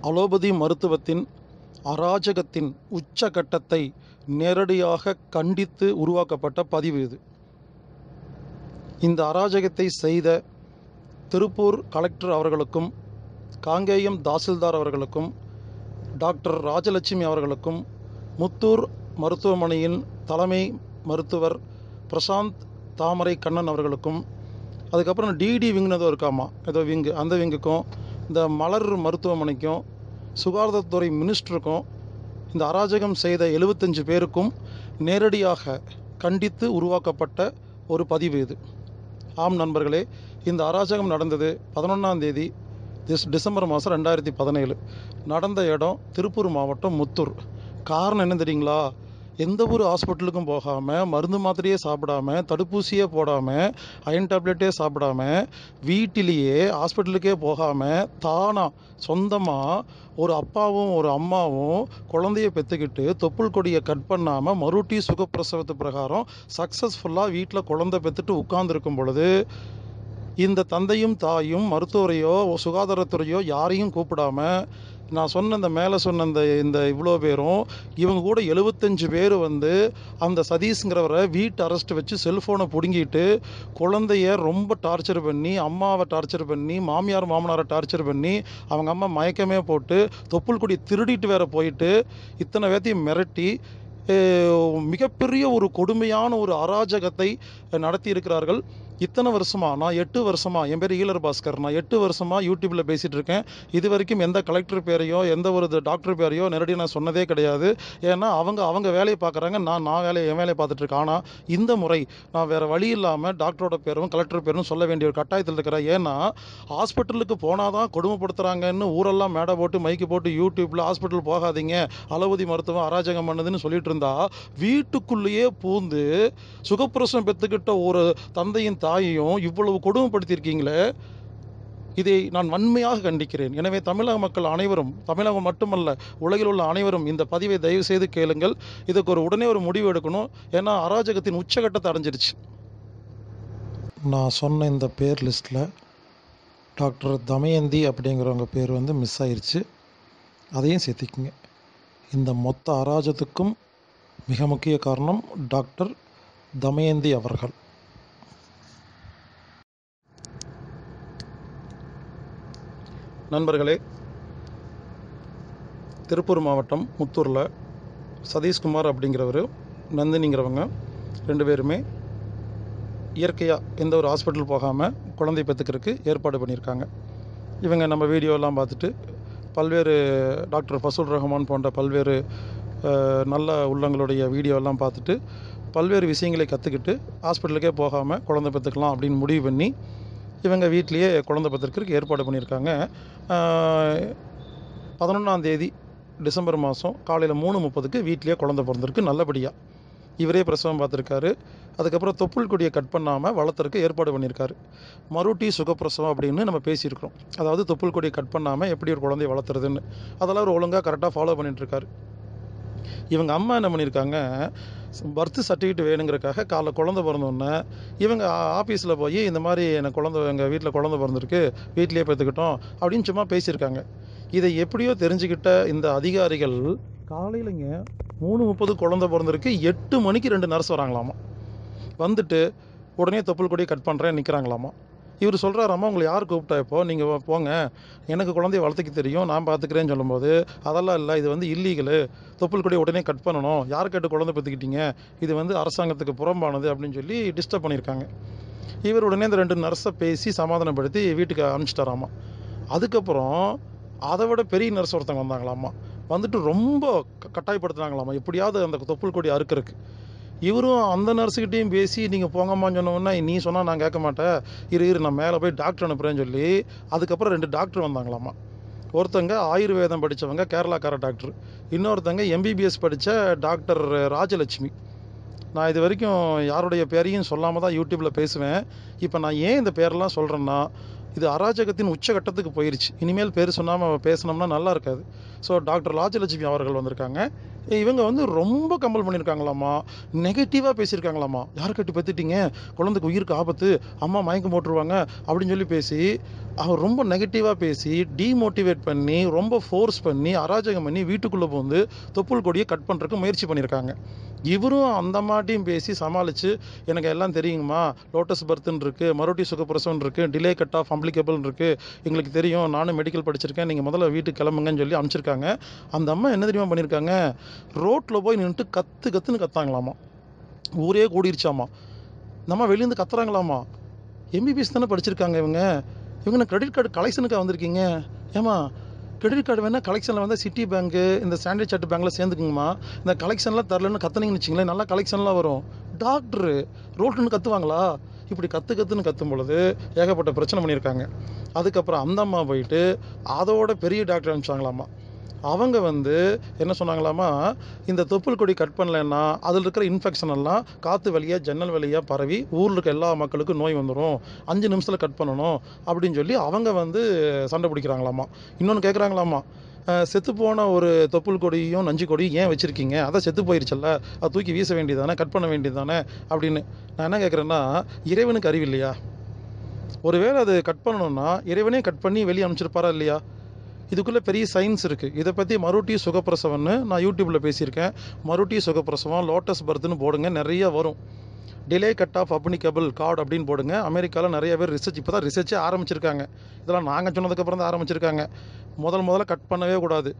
Allopathy மருத்துவத்தின் அராஜகத்தின் உச்சகட்டத்தை நேரடியாக கண்டித்து உருவாக்கப்பட்ட பதிவு இது. இந்த அராஜகத்தை செய்த திருப்பூர் கலெக்டர் அவர்களுக்கும் காங்கேயம் தாசில்தார் அவர்களுக்கும் டாக்டர் ராஜலட்சுமி அவர்களுக்கும் முத்தூர் மருத்துவமனையின் தலைமை மருத்துவர் பிரசாந்த் தாமரை கண்ணன் அவர்களுக்கும் அதுக்கப்புறம் டிடி விங்னு ஏதோ இருக்காமா? ஏதோ விங்கு அந்த விங்குக்கும் இந்த மலர் மருத்துவமனைக்கும் சுகாதாரத்துறை மினிஸ்டருக்கும் இந்த அராஜகம் செய்த எழுபத்தஞ்சு பேருக்கும் நேரடியாக கண்டித்து உருவாக்கப்பட்ட ஒரு பதிவு இது. ஆம் நண்பர்களே இந்த அராஜகம் நடந்தது பதினொன்றாம் தேதி டிஸ் டிசம்பர் மாதம் ரெண்டாயிரத்தி பதினேழு. நடந்த இடம் திருப்பூர் மாவட்டம் முத்தூர். காரணம் என்ன தெரியுங்களா? எந்த ஒரு ஹாஸ்பிட்டலுக்கும் போகாமல் மருந்து மாத்திரையே சாப்பிடாம தடுப்பூசியே போடாமல் அயன் டேப்லெட்டே சாப்பிடாம வீட்டிலேயே ஹாஸ்பிட்டலுக்கே போகாமல் தானாக சொந்தமாக ஒரு அப்பாவும் ஒரு அம்மாவும் குழந்தைய பெற்றுக்கிட்டு தொப்புள் கொடியை கட் பண்ணாமல் மறுட்டி சுகப்பிரசவத்து பிரகாரம் சக்ஸஸ்ஃபுல்லாக வீட்டில் குழந்தை பெற்றுட்டு உட்கார்ந்துருக்கும் பொழுது இந்த தந்தையும் தாயும் மருத்துவரையோ சுகாதாரத்துறையோ யாரையும் கூப்பிடாம நான் சொன்ன இந்த மேலே சொன்ன இந்த இந்த இவ்வளோ பேரும் இவங்க கூட எழுபத்தஞ்சு பேர் வந்து அந்த சதீஷ்ங்கிறவரை வீட்டு அரெஸ்ட் வச்சு செல்ஃபோனை பிடுங்கிட்டு குழந்தைய ரொம்ப டார்ச்சர் பண்ணி அம்மாவை டார்ச்சர் பண்ணி மாமியார் மாமனாரை டார்ச்சர் பண்ணி அவங்க அம்மா மயக்கமே போட்டு தொப்புள் கொடி திருடிட்டு வேற போயிட்டு இத்தனை பேர்த்தையும் மிரட்டி மிகப்பெரிய ஒரு கொடுமையான ஒரு அராஜகத்தை நடத்தி இருக்கிறார்கள் இத்தனை வருஷமாக நான் எட்டு வருஷமாக என் பேர் ஈலர் பாஸ்கர். நான் எட்டு வருஷமாக யூடியூப்பில் பேசிகிட்டு இருக்கேன் இது வரைக்கும் எந்த கலெக்டர் பேரையோ எந்த ஒரு டாக்டர் பேரையோ நேரடியாக நான் சொன்னதே கிடையாது. ஏன்னா அவங்க அவங்க வேலையை பார்க்குறாங்க. நான் நான் வேலையை என் வேலையை பார்த்துட்டு இருக்கேன் ஆனால் இந்த முறை நான் வேறு வழி இல்லாமல் டாக்டரோட பேரும் கலெக்டர் பேரும் சொல்ல வேண்டிய ஒரு கட்டாயத்தில் இருக்கிறேன். ஏன்னா ஹாஸ்பிட்டலுக்கு போனால் தான் கொடுமைப்படுத்துறாங்கன்னு ஊரெல்லாம் மேடை போட்டு மைக்கு போட்டு யூடியூப்பில் ஹாஸ்பிட்டல் போகாதீங்க. அளவதி மருத்துவம் அராஜகம் பண்ணுதுன்னு சொல்லிட்டு இருந்தா வீட்டுக்குள்ளேயே பூந்து சுகப்பிரசவம் பெற்றுக்கிட்ட ஒரு தந்தையும் தாயையும் இவ்வளவு கொடுமைப்படுத்தியிருக்கீங்களே? இதை நான் வன்மையாக கண்டிக்கிறேன். எனவே தமிழக மக்கள் அனைவரும் தமிழகம் மட்டுமல்ல உலகில் உள்ள அனைவரும் இந்த பதிவை தயவு செய்து கேளுங்கள். இதுக்கு ஒரு உடனே ஒரு முடிவு எடுக்கணும். ஏன்னா அராஜகத்தின் உச்சகட்டத்தை அடைஞ்சிருச்சு. நான் சொன்ன இந்த பேர் லிஸ்ட்டில் டாக்டர் தமயந்தி அப்படிங்கிறவங்க பேர் வந்து மிஸ் ஆயிடுச்சு அதையும் சேர்த்திக்குங்க. இந்த மொத்த அராஜகத்துக்கும் மிக முக்கிய காரணம் டாக்டர் தமயந்தி அவர்கள். நண்பர்களே திருப்பூர் மாவட்டம் முத்தூரில் சதீஷ்குமார் அப்படிங்கிறவர் நந்தினிங்கிறவங்க ரெண்டு பேருமே இயற்கையாக எந்த ஒரு ஹாஸ்பிட்டல் போகாமல் குழந்தை பெற்றுக்கிறதுக்கு ஏற்பாடு பண்ணியிருக்காங்க. இவங்க நம்ம வீடியோலாம் பார்த்துட்டு பல்வேறு டாக்டர் ஃபசூல் ரஹ்மான் போன்ற பல்வேறு நல்ல உள்ளங்களுடைய வீடியோலாம் பார்த்துட்டு பல்வேறு விஷயங்களை கற்றுக்கிட்டு ஹாஸ்பிட்டலுக்கே போகாமல் குழந்தை பெற்றுக்கலாம் அப்படின்னு முடிவு பண்ணி இவங்க வீட்லேயே குழந்தை பெற்றுக்கிறதுக்கு ஏற்பாடு பண்ணியிருக்காங்க. பதினொன்றாம் தேதி டிசம்பர் மாதம் காலையில் மூணு முப்பதுக்கு வீட்லேயே குழந்தை பிறந்திருக்கு நல்லபடியாக இவரே பிரசவம் பார்த்துருக்காரு. அதுக்கப்புறம் தொப்புள் கொடியை கட் பண்ணாமல் வளர்த்துறதுக்கு ஏற்பாடு பண்ணியிருக்காரு. மறுட்டி சுகப்பிரசவம் அப்படின்னு நம்ம பேசியிருக்கிறோம். அதாவது தொப்புள் கொடியை கட் பண்ணாமல் எப்படி ஒரு குழந்தைய வளர்த்துறதுன்னு. அதெல்லாம் அவர் ஒழுங்காக கரெக்டாக ஃபாலோ பண்ணிட்டு இருக்காரு. இவங்க அம்மா என்ன பண்ணியிருக்காங்க? பர்த் சர்டிஃபிகேட் வேணுங்கிறக்காக காலைல குழந்தை பிறந்தோடனே இவங்க ஆஃபீஸில் போய் இந்த மாதிரி எனக்கு குழந்தை எங்கள் வீட்டில் குழந்தை பிறந்திருக்கு வீட்லேயே பெற்றுக்கிட்டோம் அப்படின்னு சும்மா பேசியிருக்காங்க. இதை எப்படியோ தெரிஞ்சுக்கிட்ட இந்த அதிகாரிகள் காலையிலங்க மூணு முப்பது குழந்தை பிறந்திருக்கு எட்டு மணிக்கு ரெண்டு நர்ஸ் வராங்களாமா. வந்துட்டு உடனே தொப்புள் கொடியை கட் பண்ணுறேன் நிற்கிறாங்களாமா இவர் சொல்கிறாராம்மா உங்களை யார் கூப்பிட்டா இப்போ? நீங்கள் போங்க. எனக்கு குழந்தைய வளர்த்துக்க தெரியும். நான் பார்த்துக்கிறேன்னு சொல்லும்போது அதெல்லாம் இல்லை. இது வந்து இல்லீகலு தொப்புள் கொடியை உடனே கட் பண்ணணும். யார் கேட்டு குழந்தை பெற்றுக்கிட்டீங்க இது வந்து அரசாங்கத்துக்கு புறம்பானது அப்படின்னு சொல்லி டிஸ்டர்ப் பண்ணியிருக்காங்க. இவர் உடனே இந்த ரெண்டு நர்ஸை பேசி சமாதானப்படுத்தி வீட்டுக்கு அனுப்பிச்சிட்டாராமா. அதுக்கப்புறம் அதை விட பெரிய நர்ஸ் ஒருத்தவங்க வந்தாங்களாமா. வந்துட்டு ரொம்ப கட்டாயப்படுத்துனாங்களாம்மா கட்டாயப்படுத்துனாங்களாமா. எப்படியாவது அந்த தொப்புள் கொடி அறுக்கிறதுக்கு. இவரும் அந்த நர்ஸுக்கிட்டையும் பேசி நீங்கள் போங்கம்மான்னு சொன்ன நீ சொன்னால் நான் கேட்க மாட்டேன். இரு இரு நான் மேலே போய் டாக்டர் அனுப்புகிறேன்னு சொல்லி அதுக்கப்புறம் ரெண்டு டாக்டர் வந்தாங்களாம்மா ஒருத்தங்க ஆயுர்வேதம் படித்தவங்க கேரளாக்கார டாக்டர். இன்னொருத்தங்க எம்பிபிஎஸ் படித்த டாக்டர் ராஜலட்சுமி. நான் இது வரைக்கும் யாருடைய பேரையும் சொல்லாமல் தான் யூடியூப்பில் பேசுவேன். இப்போ நான் ஏன் இந்த பேரெல்லாம் சொல்கிறேன்னா இது அராஜகத்தின் உச்சகட்டத்துக்கு போயிருச்சு. இனிமேல் பேர் சொன்னாமல் பேசினோம்னா நல்லா இருக்காது. ஸோ டாக்டர் ராஜலட்சுமி அவர்கள் வந்திருக்காங்க. இவங்க வந்து ரொம்ப கம்பல் பண்ணியிருக்காங்களாமா நெகட்டிவாக பேசியிருக்காங்களாமா யார் கட்டி பற்றிட்டீங்க குழந்தைக்கு உயிருக்கு ஆபத்து. அம்மா மயக்கம் போட்டுருவாங்க அப்படின்னு சொல்லி பேசி அவர் ரொம்ப நெகட்டிவாக பேசி டீமோட்டிவேட் பண்ணி ரொம்ப ஃபோர்ஸ் பண்ணி அராஜகம் பண்ணி வீட்டுக்குள்ளே வந்து தொப்புள் கொடியை கட் பண்ணுறதுக்கு முயற்சி பண்ணியிருக்காங்க இவரும் அந்த மாட்டியும் பேசி சமாளித்து எனக்கு எல்லாம் தெரியுங்கம்மா. லோட்டஸ் பர்த்துன்னு இருக்குது மறுபடி சுகப்பிரசவன் இருக்குது டிலே கட் ஆஃப் அம்ப்ளிகபிள்னு இருக்குது எங்களுக்கு தெரியும் நானும் மெடிக்கல் படிச்சிருக்கேன் நீங்கள் முதல்ல வீட்டுக்கு கிளம்புங்கன்னு சொல்லி அனுப்பிச்சிருக்காங்க. அந்த அம்மா என்ன தெரியுமா பண்ணியிருக்காங்க ரோட்டில் போய் நின்றுட்டு கத்து கத்துன்னு கத்தாங்களாமா. ஊரே கூடிருச்சாமா. நம்ம வெளியேருந்து கத்துறாங்களாமா. எம்பிபிஎஸ் தானே படிச்சிருக்காங்க இவங்க. இவங்க கிரெடிட் கார்டு கலெக்ஷனுக்காக வந்திருக்கீங்க? ஏமா கிரெடிட் கார்டு வேணால் கலெக்ஷனில் வந்தால் சிட்டி பேங்க்கு இந்த ஸ்டாண்டர்ட் சார்ட் பேங்க்கில் சேர்ந்துக்குங்கம்மா. இந்த கலெக்ஷன்லாம் தரலன்னு கத்துனீங்கன்னு வச்சிங்களேன் நல்லா கலெக்ஷன்லாம் வரும். டாக்டரு ரோட்டுன்னு கத்துவாங்களா? இப்படி கற்று கற்றுன்னு கத்தும் பொழுது ஏகப்பட்ட பிரச்சனை பண்ணியிருக்காங்க. அதுக்கப்புறம் அந்த அம்மா போயிட்டு அதோட பெரிய டாக்டர் அனுப்பிச்சாங்களாம்மா அவங்க வந்து என்ன சொன்னாங்களாமா இந்த தொப்புள் கொடி கட் பண்ணலைன்னா அதில் இருக்கிற இன்ஃபெக்ஷன் எல்லாம் காற்று வழியாக ஜன்னல் வழியாக பரவி ஊரில் இருக்க எல்லா மக்களுக்கும் நோய் வந்துடும் அஞ்சு நிமிஷத்தில் கட் பண்ணணும் அப்படின்னு சொல்லி அவங்க வந்து சண்டை பிடிக்கிறாங்களாமா இன்னொன்று கேட்குறாங்களாமா செத்து போன ஒரு தொப்புள் கொடியும் நஞ்சு கொடியும் ஏன் வச்சுருக்கீங்க? அதான் செத்து போயிருச்சல்ல அதை தூக்கி வீச வேண்டியதானே கட் பண்ண வேண்டியதானே அப்படின்னு. நான் என்ன கேட்குறேன்னா இறைவனுக்கு அறிவு இல்லையா? ஒருவேளை அது கட் பண்ணணும்னா இறைவனே கட் பண்ணி வெளியே அனுப்பிச்சிருப்பாரா இல்லையா? இதுக்குள்ளே பெரிய சயின்ஸ் இருக்குது இதை பற்றி மருட்டி சுகப்பிரசவம்னு நான் யூடியூப்பில் பேசியிருக்கேன். மருட்டி சுகப்பிரசவம் லோட்டஸ் பர்த்னு போடுங்க நிறைய வரும். டிலே கட் ஆஃப் அப்னிகபிள் கார்டு அப்படின்னு போடுங்க. அமெரிக்காவில் நிறைய பேர் ரிசர்ச் இப்போ தான் ரிசர்ச்சே ஆரம்பிச்சிருக்காங்க. இதெல்லாம் நாங்கள் சொன்னதுக்கப்புறம் தான் ஆரம்பிச்சிருக்காங்க. முதல் முதல்ல கட் பண்ணவே கூடாது.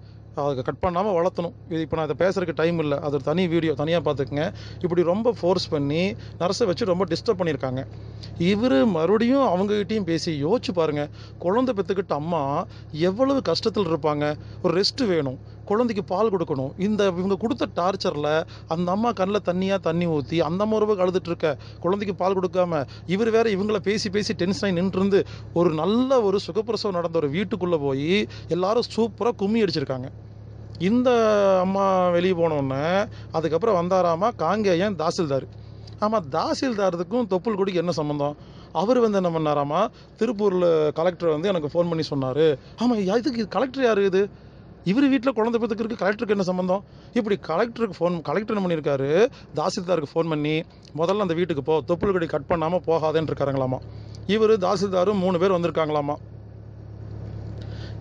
அதை கட் பண்ணாமல் வளர்த்தணும். இது இப்போ நான் இதை பேசுறதுக்கு டைம் இல்லை. அது தனி வீடியோ தனியாக பார்த்துக்குங்க. இப்படி ரொம்ப ஃபோர்ஸ் பண்ணி நர்ஸை வச்சு ரொம்ப டிஸ்டர்ப் பண்ணியிருக்காங்க. இவர் மறுபடியும் அவங்ககிட்டையும் பேசி யோசிச்சு பாருங்கள் குழந்தை பெற்றுக்கிட்ட அம்மா எவ்வளவு கஷ்டத்தில் இருப்பாங்க? ஒரு ரெஸ்ட் வேணும். குழந்தைக்கு பால் கொடுக்கணும். இந்த இவங்க கொடுத்த டார்ச்சரில் அந்த அம்மா கண்ணில் தண்ணியாக தண்ணி ஊற்றி அந்த அம்மா ரொம்ப அழுதுட்டு இருக்க குழந்தைக்கு பால் கொடுக்காம இவர் வேற இவங்கள பேசி பேசி டென்ஷன் ஆகி நின்றுருந்து ஒரு நல்ல ஒரு சுகப்பிரசவம் நடந்த ஒரு வீட்டுக்குள்ளே போய் எல்லாரும் சூப்பராக கும்மி அடிச்சிருக்காங்க. இந்த அம்மா வெளியே போனோடனே அதுக்கப்புறம் வந்தாராமா காங்கேயன் தாசில்தார். ஆமாம் தாசில்தாரத்துக்கும் தொப்புள் கொடிக்கு என்ன சம்மந்தம் அவர் வந்து என்ன பண்ணாராமா திருப்பூரில் கலெக்டர் வந்து எனக்கு ஃபோன் பண்ணி சொன்னார். ஆமாம் இதுக்கு கலெக்டர் யார் இது? இவர் வீட்டில் குழந்தை பெற்றுக்கிறதுக்கு கலெக்டருக்கு என்ன சம்மந்தம் இப்படி கலெக்டருக்கு ஃபோன் கலெக்டர் என்ன பண்ணியிருக்காரு? தாசில்தாருக்கு ஃபோன் பண்ணி முதல்ல அந்த வீட்டுக்கு போ தொப்புள் கொடி கட் பண்ணாமல் போகாதேன்னு இருக்காருங்களாமா இவர் தாசில்தாரும் மூணு பேர் வந்திருக்காங்களாமா.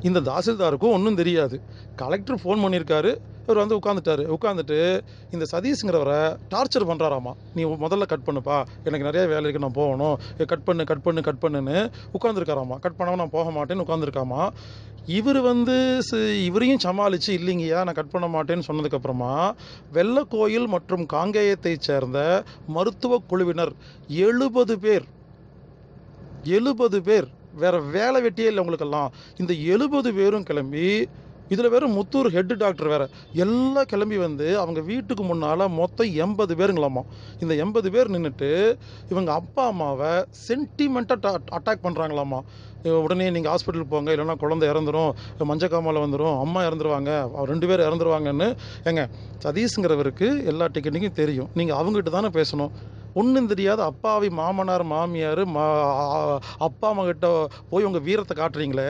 இந்த தாசில்தாருக்கும் ஒன்றும் தெரியாது. கலெக்டர் ஃபோன் பண்ணியிருக்காரு இவர் வந்து உட்காந்துட்டாரு உட்காந்துட்டு இந்த சதீஷ்ங்கிறவரை டார்ச்சர் பண்ணுறாராமா நீ முதல்ல கட் பண்ணுப்பா. எனக்கு நிறைய வேலை இருக்குது நான் போகணும். கட் பண்ணு கட் பண்ணு கட் பண்ணுன்னு உட்காந்துருக்காராமா கட் பண்ணாமல் நான் போக மாட்டேன்னு உட்காந்துருக்காமா இவர் வந்து சி- இவரையும் சமாளித்து இல்லைங்கய்யா நான் கட் பண்ண மாட்டேன்னு சொன்னதுக்கப்புறமா வெள்ளக்கோயில் மற்றும் காங்கேயத்தைச் சேர்ந்த மருத்துவ குழுவினர் எழுபது பேர் எழுபது பேர் வேறு வேலை வெட்டியே இல்லை உங்களுக்கெல்லாம். இந்த எழுபது பேரும் கிளம்பி இதில் வெறும் முத்தூர் ஹெட் டாக்டர் வேறு. எல்லாம் கிளம்பி வந்து அவங்க வீட்டுக்கு முன்னால் மொத்தம் எண்பது பேருங்களாமா இந்த எண்பது பேர் நின்றுட்டு இவங்க அப்பா அம்மாவை சென்டிமெண்ட்டாக அட்டாக் பண்ணுறாங்களாமா உடனே நீங்கள் ஹாஸ்பிட்டல் போங்க இல்லைன்னா குழந்தை இறந்துரும் மஞ்சக்காமலை வந்துடும் அம்மா இறந்துருவாங்க அவர் ரெண்டு பேர் இறந்துருவாங்கன்னு ஏங்க சதீஷுங்கிறவருக்கு எல்லா டெக்னிக்கும் தெரியும். நீங்கள் அவங்ககிட்ட தானே பேசணும். ஒன்றும் தெரியாத அப்பாவி மாமனார் மாமியார் மா அப்பா அம்மாக்கிட்ட போய் உங்கள் வீரத்தை காட்டுறீங்களே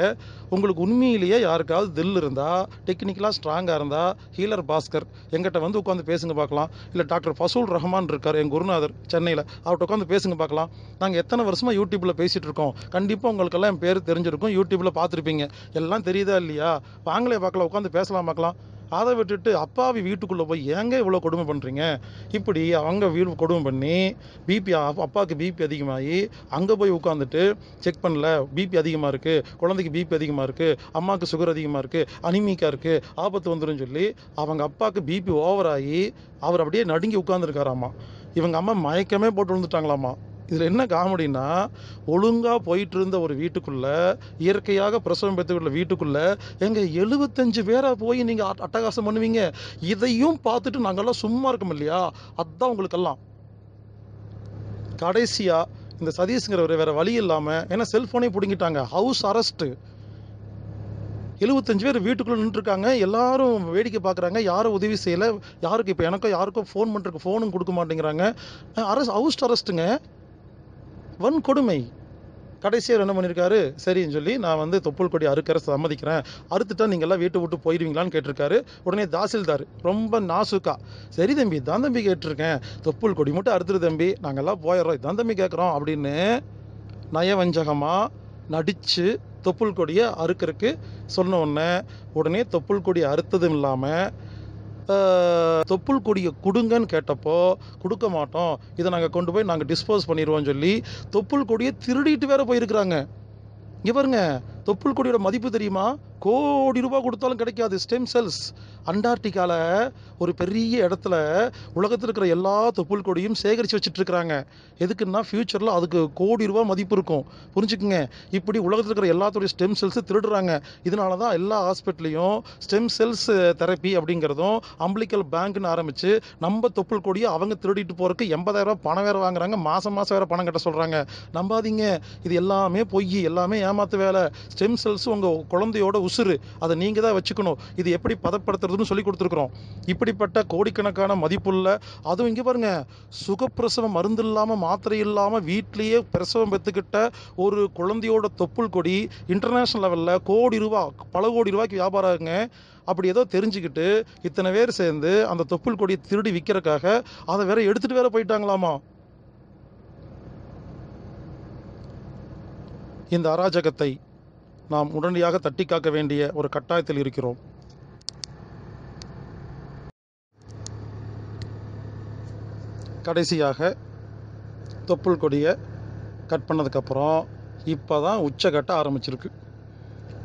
உங்களுக்கு உண்மையிலேயே யாருக்காவது தில் இருந்தால் டெக்னிக்கலாக ஸ்ட்ராங்காக இருந்தால் ஹீலர் பாஸ்கர் எங்கிட்ட வந்து உட்காந்து பேசுங்க பார்க்கலாம். இல்லை டாக்டர் ஃபசூல் ரஹ்மான் இருக்கார் என் குருநாதர் சென்னையில் அவர்கிட்ட உட்காந்து பேசுங்க பார்க்கலாம். நாங்கள் எத்தனை வருஷமாக யூடியூப்பில் பேசிகிட்டு இருக்கோம். கண்டிப்பாக உங்களுக்கெல்லாம் என் பேர் தெரிஞ்சிருக்கும் யூடியூப்பில் பார்த்துருப்பீங்க. எல்லாம் தெரியுதா இல்லையா? வாங்களே பார்க்கலாம் உட்காந்து பேசலாம் பார்க்கலாம். அதை விட்டுட்டு அப்பாவி வீட்டுக்குள்ளே போய் ஏங்க இவ்வளோ கொடுமை பண்ணுறீங்க இப்படி அவங்க வீடு கொடுமை பண்ணி பிபி அப்பாவுக்கு பிபி அதிகமாகி அங்கே போய் உட்காந்துட்டு செக் பண்ணல பிபி அதிகமாக இருக்குது குழந்தைக்கு பிபி அதிகமாக இருக்குது அம்மாவுக்கு சுகர் அதிகமாக இருக்குது அனிமிக்காக இருக்குது ஆபத்து வந்துடும் சொல்லி அவங்க அப்பாவுக்கு பிபி ஓவராகி அவர் அப்படியே நடுங்கி உட்காந்துருக்காராம்மா இவங்க அம்மா மயக்கமே போட்டு விழுந்துட்டாங்களாம்மா இதில் என்ன காமெடினா ஒழுங்காக போயிட்டு இருந்த ஒரு வீட்டுக்குள்ளே இயற்கையாக பிரசவம் பெற்றுள்ள வீட்டுக்குள்ளே எங்கள் எழுபத்தஞ்சு பேராக போய் நீங்கள் அட்டகாசம் பண்ணுவீங்க. இதையும் பார்த்துட்டு நாங்கள்லாம் சும்மா இருக்கோம் இல்லையா? அதுதான் உங்களுக்கெல்லாம். கடைசியாக இந்த சதீஷ்ங்கிறவர் வேறு வழி இல்லாமல் ஏன்னா செல்ஃபோனே பிடுங்கிட்டாங்க. ஹவுஸ் அரெஸ்ட்டு எழுபத்தஞ்சு பேர் வீட்டுக்குள்ளே நின்றுருக்காங்க. எல்லாரும் வேடிக்கை பார்க்குறாங்க யாரும் உதவி செய்யலை. யாருக்கு இப்போ எனக்கும் யாருக்கும் ஃபோன் பண்ணுறதுக்கு ஃபோனும் கொடுக்க மாட்டேங்கிறாங்க. அரசு ஹவுஸ் அரெஸ்ட்டுங்க வன்கொடுமை. கடைசியாக என்ன பண்ணியிருக்காரு சரின்னு சொல்லி நான் வந்து தொப்புள் கொடி அறுக்கிற சம்மதிக்கிறேன். அறுத்துட்டா நீங்கள்லாம் வீட்டை விட்டு போயிடுவீங்களான்னு கேட்டிருக்காரு. உடனே தாசில்தார் ரொம்ப நாசுக்கா. சரி தம்பி தான் தம்பி கேட்டிருக்கேன். தொப்புள் கொடி மட்டும் அறுத்துரு தம்பி. நாங்கள்லாம் போயிடுறோம். இதான் தம்பி கேட்குறோம் அப்படின்னு நயவஞ்சகமாக நடித்து தொப்புள் கொடியை அறுக்கிறதுக்கு சொன்ன உடனே உடனே தொப்புள் கொடியை அறுத்ததும் இல்லாமல் தொப்புள் கொடியை கொடுங்கன்னு கேட்டப்போ கொடுக்க மாட்டோம். இதை நாங்கள் கொண்டு போய் நாங்கள் டிஸ்போஸ் பண்ணிடுவோம்னு சொல்லி தொப்புள் கொடியை திருடிட்டு வேற போயிருக்கிறாங்க. இங்கே தொப்புள் கொடியோட மதிப்பு தெரியுமா? கோடி ரூபாய் கொடுத்தாலும் கிடைக்காது. Stem cells. அண்டார்டிகாவில் ஒரு பெரிய இடத்துல உலகத்தில் இருக்கிற எல்லா தொப்புள் கொடியும் சேகரித்து வச்சுட்டு இருக்கிறாங்க எதுக்குன்னா ஃப்யூச்சரில் அதுக்கு கோடி ரூபாய் மதிப்பு இருக்கும். புரிஞ்சுக்குங்க? இப்படி உலகத்தில் இருக்கிற எல்லாத்துடைய ஸ்டெம் செல்ஸு திருடுறாங்க. இதனால தான் எல்லா ஹாஸ்பிட்டல்லையும் ஸ்டெம் செல்ஸ் தெரப்பி அப்படிங்கிறதும் அம்பிளிக்கல் பேங்க்னு ஆரம்பித்து நம்ம தொப்புள் கொடியை அவங்க திருடிட்டு போகிறதுக்கு எண்பதாயிரம் பணம் வேறு வாங்குறாங்க. மாதம் மாதம் வேறு பணம் கட்ட சொல்கிறாங்க நம்பாதீங்க. இது எல்லாமே பொய். எல்லாமே ஏமாத்து வேலை. ஸ்டெம் செல்ஸ் உங்கள் குழந்தையோட உசுறு அதை நீங்கள் தான் வச்சுக்கணும். இது எப்படி பதப்படுத்துறதுன்னு சொல்லி கொடுத்துருக்குறோம். இப்படிப்பட்ட கோடிக்கணக்கான மதிப்புள்ள அதுவும் இங்கே பாருங்க சுகப்பிரசவம் மருந்து இல்லாமல் மாத்திரை இல்லாமல் வீட்லேயே பிரசவம் பெற்றுக்கிட்ட ஒரு குழந்தையோட தொப்புள் கொடி இன்டர்நேஷ்னல் லெவலில் கோடி ரூபா பல கோடி ரூபாய்க்கு வியாபாரம் ஆகுங்க அப்படி ஏதோ தெரிஞ்சுக்கிட்டு இத்தனை பேர் சேர்ந்து அந்த தொப்புள் கொடியை திருடி விற்கிறக்காக அதை வேற எடுத்துகிட்டு வேற போயிட்டாங்களாமா? இந்த அராஜகத்தை நாம் உடனடியாக தட்டி காக்க வேண்டிய ஒரு கட்டாயத்தில் இருக்கிறோம். கடைசியாக தொப்புள் கொடியை கட் பண்ணதுக்கப்புறம் இப்போ தான் உச்சக்கட்ட ஆரம்பிச்சிருக்கு.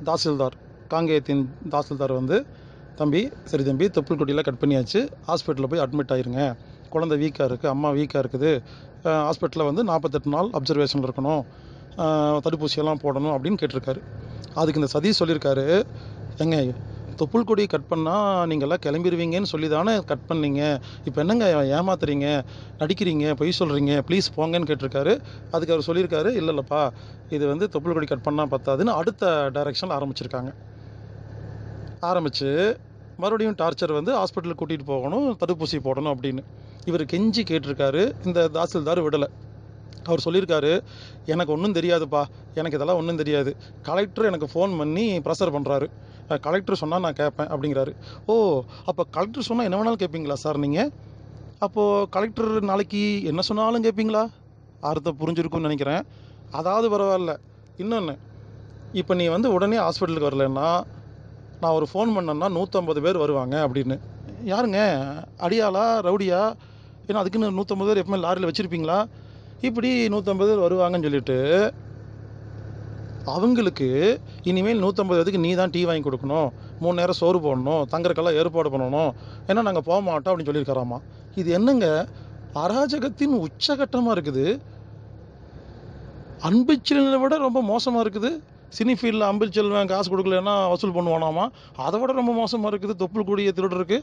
தாசில்தார் காங்கேயத்தின் தாசில்தார் வந்து தம்பி சரி தம்பி தொப்புள் கொடியெல்லாம் கட் பண்ணியாச்சு ஹாஸ்பிட்டலில் போய் அட்மிட் ஆயிருங்க. குழந்தை வீக்காக இருக்குது அம்மா வீக்காக இருக்குது. ஹாஸ்பிட்டலில் வந்து நாற்பத்தெட்டு நாள் அப்சர்வேஷனில் இருக்கணும். தடுப்பூசியெல்லாம் போடணும் அப்படின்னு கேட்டிருக்காரு. அதுக்கு இந்த சதீஷ் சொல்லியிருக்காரு. எங்க தொப்புள் கொடி கட் பண்ணால் நீங்கள்லாம் கிளம்பிடுவீங்கன்னு சொல்லி தானே கட் பண்ணீங்க. இப்போ என்னங்க ஏமாத்துறீங்க? நடிக்கிறீங்க பொய் சொல்கிறீங்க ப்ளீஸ் போங்கன்னு கேட்டிருக்காரு. அதுக்கு அவர் சொல்லியிருக்காரு இல்லை இல்லைப்பா இது வந்து தொப்புள் கொடி கட் பண்ணால் பத்தாதுன்னு அடுத்த டைரக்ஷனில் ஆரம்பிச்சிருக்காங்க. ஆரம்பித்து மறுபடியும் டார்ச்சர் வந்து ஹாஸ்பிட்டலுக்கு கூட்டிகிட்டு போகணும் தடுப்பூசி போடணும் அப்படின்னு. இவர் கெஞ்சி கேட்டிருக்காரு இந்த தாசில்தார் விடலை. அவர் சொல்லியிருக்காரு எனக்கு ஒன்றும் தெரியாதுப்பா. எனக்கு இதெல்லாம் ஒன்றும் தெரியாது. கலெக்டர் எனக்கு ஃபோன் பண்ணி ப்ரெஷர் பண்ணுறாரு கலெக்டர் சொன்னால் நான் கேட்பேன் அப்படிங்கிறாரு. ஓ அப்போ கலெக்டர் சொன்னால் என்ன வேணாலும் கேட்பீங்களா சார் நீங்கள் அப்போது கலெக்டர் நாளைக்கு என்ன சொன்னாலும் கேட்பீங்களா அர்த்தம் புரிஞ்சிருக்கும்னு நினைக்கிறேன். அதாவது பரவாயில்ல. இன்னொன்று இப்போ நீ வந்து உடனே ஹாஸ்பிட்டலுக்கு வரலன்னா நான் ஒரு ஃபோன் பண்ணேன்னா நூற்றம்பது பேர் வருவாங்க அப்படின்னு. யாருங்க? அடியாளா? ரவுடியா? ஏன்னா அதுக்குன்னு நூற்றம்பது பேர் எப்பவுமே லாரியில் வச்சுருப்பீங்களா? இப்படி நூற்றம்பது பேர் வருவாங்கன்னு சொல்லிட்டு அவங்களுக்கு இனிமேல் நூற்றம்பது பேருக்கு நீ தான் டீ வாங்கி கொடுக்கணும். மூணு நேரம் சோறு போடணும். தங்குறக்கெல்லாம் ஏற்பாடு பண்ணணும். ஏன்னா நாங்கள் போக மாட்டோம் அப்படின்னு சொல்லியிருக்காராமா. இது என்னங்க? அராஜகத்தின் உச்சகட்டமாக இருக்குது. அன்பு விட ரொம்ப மோசமாக இருக்குது. சினி ஃபீல்டில் அம்பில் செல்வன் காசு கொடுக்கலன்னா வசூல் பண்ணுவானாமா? அதை விட ரொம்ப மோசமாக இருக்குது. தொப்புள் கூடிய திருடருக்கு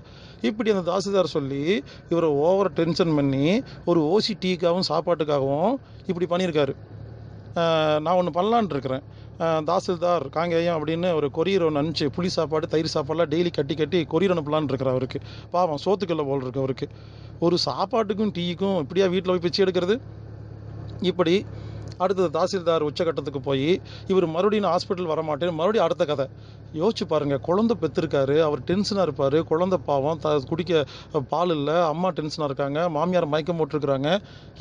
இப்படி அந்த தாசில்தார் சொல்லி இவரை ஓவர் டென்ஷன் பண்ணி ஒரு ஓசி டீக்காகவும் சாப்பாட்டுக்காகவும் இப்படி பண்ணியிருக்காரு. நான் ஒன்று பண்ணலான் இருக்கிறேன். தாசில்தார் காங்கேயம் அப்படின்னு ஒரு கொரியர் ஒன்று அனுப்பிச்சு புளி சாப்பாடு தயிர் சாப்பாடுலாம் டெய்லி கட்டி கட்டி கொரியர் அனுப்பலான்னு இருக்கிற அவருக்கு. பாவம் சோத்துக்கல்ல போல் இருக்கு அவருக்கு. ஒரு சாப்பாட்டுக்கும் டீக்கும் இப்படியா வீட்டில் போய் பிச்சு எடுக்கிறது? இப்படி அடுத்தது தாசில்தார் உச்சகட்டத்துக்கு போய் இவர் மறுபடியும் ஹாஸ்பிட்டல் வரமாட்டேன் மறுபடியும் அடுத்த கதை. யோசிச்சு பாருங்க குழந்தை பெற்றிருக்காரு அவர் டென்ஷனாக இருப்பார் குழந்தை பாவம் த குடிக்க பால் இல்லை அம்மா டென்ஷனாக இருக்காங்க மாமியார் மயக்கம் போட்டிருக்கிறாங்க.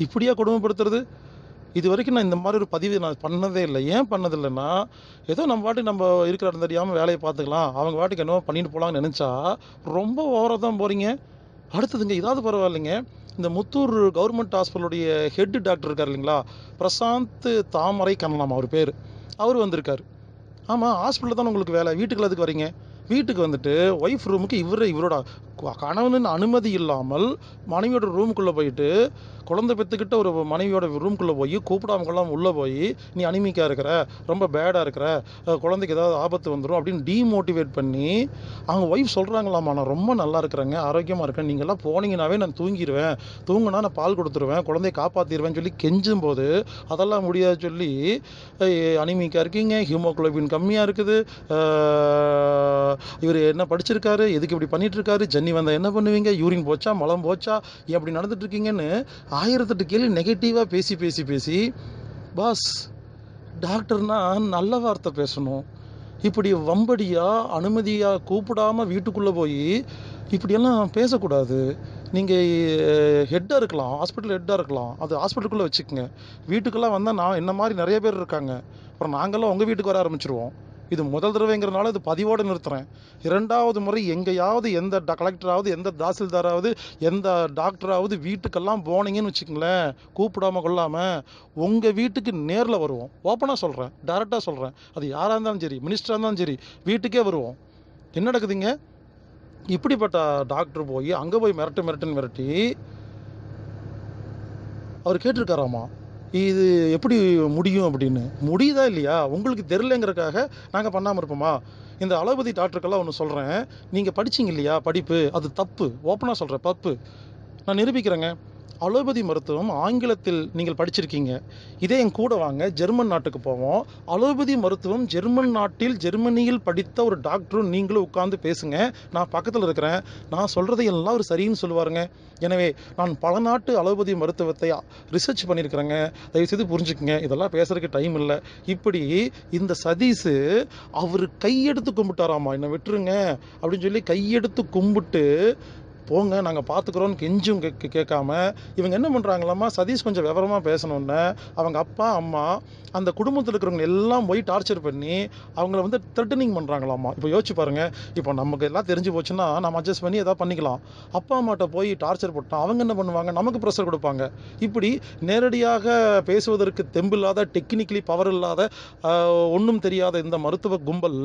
இப்படியா கொடுமைப்படுத்துறது? இது வரைக்கும் நான் இந்த மாதிரி ஒரு பதிவு நான் பண்ணதே இல்லை. ஏன் பண்ணதில்லைன்னா ஏதோ நம்ம வாட்டி நம்ம இருக்கிற இடம் தெரியாமல் வேலையை பார்த்துக்கலாம். அவங்க பாட்டுக்கு என்னவோ பண்ணிட்டு போகலான்னு நினச்சா ரொம்ப ஓவராக தான் போகிறீங்க அடுத்ததுங்க இதாவது பரவாயில்லைங்க. இந்த முத்தூர் கவர்மெண்ட் ஹாஸ்பிட்டலுடைய ஹெட் டாக்டர் இருக்கார் இல்லைங்களா? பிரசாந்த் தாமரை கண்ணலாம் அவர் பேர். அவர் வந்திருக்காரு. ஆமாம் ஹாஸ்பிட்டலில் தான் உங்களுக்கு வேலை? வீட்டுக்குள்ள எதுக்கு வரீங்க? வீட்டுக்கு வந்துட்டு ஒய்ஃப் ரூமுக்கு இவர் இவரோட கணவனின் அனுமதி இல்லாமல் மனைவியோட ரூமுக்குள்ளே போயிட்டு குழந்தை பெற்றுக்கிட்ட ஒரு மனைவியோட ரூம்குள்ளே போய் கூப்பிடாம உள்ளே போய் நீ அனிமிக்காக இருக்கிற? ரொம்ப பேடாக இருக்கிற? குழந்தைக்கு ஏதாவது ஆபத்து வந்துடும் அப்படின்னு டீமோட்டிவேட் பண்ணி அவங்க ஒய்ஃப் சொல்கிறாங்களாமா நான் ரொம்ப நல்லா இருக்கிறேங்க ஆரோக்கியமாக இருக்கேன். நீங்கள்லாம் போனீங்கன்னாவே நான் தூங்கிடுவேன் தூங்கினா நான் பால் கொடுத்துருவேன். குழந்தைய காப்பாற்றிடுவேன் சொல்லி கெஞ்சும் போது அதெல்லாம் முடியாது சொல்லி அனிமிக்காக இருக்கீங்க? ஹீமோக்ளோபின் கம்மியாக இருக்குது. இவர் என்ன படிச்சிருக்காரு? எதுக்கு இப்படி பண்ணிட்டு இருக்காரு? தண்ணி வந்தால் என்ன பண்ணுவீங்க? யூரின் போச்சா? மலம் போச்சா? ஏன் அப்படி நடந்துட்டு இருக்கீங்கன்னு ஆயிரத்தெட்டு கேள்வி நெகட்டிவாக பேசி பேசி பேசி பாஸ் டாக்டர்னா நல்ல வார்த்தை பேசணும். இப்படி வம்படியாக அனுமதியாக கூப்பிடாம வீட்டுக்குள்ளே போய் இப்படியெல்லாம் பேசக்கூடாது. நீங்கள் ஹெட்டாக இருக்கலாம் ஹாஸ்பிட்டல் ஹெட்டாக இருக்கலாம். அது ஹாஸ்பிட்டலுக்குள்ளே வச்சுக்கோங்க. வீட்டுக்கெல்லாம் வந்தால் நான் என்ன மாதிரி நிறைய பேர் இருக்காங்க. அப்புறம் நாங்களாம் உங்கள் வீட்டுக்கு வர ஆரம்பிச்சிருவோம். இது முதல் தடவைங்கிறனால இது பதிவோடு நிறுத்துறேன். இரண்டாவது முறை எங்கேயாவது எந்த ட கலெக்டராவது எந்த தாசில்தாராவது எந்த டாக்டராவது வீட்டுக்கெல்லாம் போனீங்கன்னு வச்சுக்கங்களேன் கூப்பிடாம கொள்ளாமல் உங்கள் வீட்டுக்கு நேரில் வருவோம். ஓப்பனாக சொல்கிறேன் டேரெக்டாக சொல்கிறேன் அது யாராக இருந்தாலும் சரி மினிஸ்டராக இருந்தாலும் சரி வீட்டுக்கே வருவோம். என்ன நடக்குதுங்க? இப்படிப்பட்ட டாக்டர் போய் அங்கே போய் மிரட்டு மிரட்டுன்னு மிரட்டி அவர் கேட்டிருக்காராமா? இது எப்படி முடியும் அப்படின்னு? முடியுதா இல்லையா? உங்களுக்கு தெரிலங்கிறக்காக நாங்கள் பண்ணாமல் இருப்போமா? இந்த அளபதி டாக்டருக்கெல்லாம் ஒன்று சொல்கிறேன் நீங்கள் படிச்சிங்க இல்லையா? படிப்பு அது தப்பு. ஓப்பனாக சொல்கிறேன் தப்பு. நான் நிரூபிக்கிறேங்க. அலோபதி மருத்துவம் ஆங்கிலத்தில் நீங்கள் படிச்சிருக்கீங்க. இதே என் கூட வாங்க ஜெர்மன் நாட்டுக்கு போவோம். அலோபதி மருத்துவம் ஜெர்மன் நாட்டில் ஜெர்மனியில் படித்த ஒரு டாக்டரும் நீங்களும் உட்கார்ந்து பேசுங்க. நான் பக்கத்தில் இருக்கிறேன். நான் சொல்கிறதை எல்லாம் அவர் சரின்னு சொல்லுவாருங்க. எனவே நான் பல நாட்டு அலோபதி மருத்துவத்தை ரிசர்ச் பண்ணியிருக்கிறேங்க. தயவுசெய்து புரிஞ்சுக்குங்க. இதெல்லாம் பேசுறதுக்கு டைம் இல்லை. இப்படி இந்த சதீஷு அவர் கையெடுத்து கும்பிட்டாராமா? என்னை விட்டுருங்க. அப்படின்னு சொல்லி கையெடுத்து கும்பிட்டு போங்க நாங்கள் பார்த்துக்குறோன்னு கெஞ்சும் கே கேட்காம இவங்க என்ன பண்ணுறாங்களாம்மா சதீஷ் கொஞ்சம் விவரமாக பேசணுன்னு அவங்க அப்பா அம்மா அந்த குடும்பத்தில் இருக்கிறவங்க எல்லாம் போய் டார்ச்சர் பண்ணி அவங்கள வந்து த்ரெட்டனிங் பண்ணுறாங்களாமா இப்போ யோசிச்சு பாருங்கள் இப்போ நமக்கு எல்லாம் தெரிஞ்சு போச்சுன்னா நம்ம அட்ஜஸ்ட் பண்ணி எதாவது பண்ணிக்கலாம். அப்பா அம்மாட்ட போய் டார்ச்சர் போட்டோம் அவங்க என்ன பண்ணுவாங்க? நமக்கு ப்ரெஷர் கொடுப்பாங்க. இப்படி நேரடியாக பேசுவதற்கு தெம்பில்லாத டெக்னிக்கலி பவர் இல்லாத ஒன்றும் தெரியாத இந்த மருத்துவ கும்பல்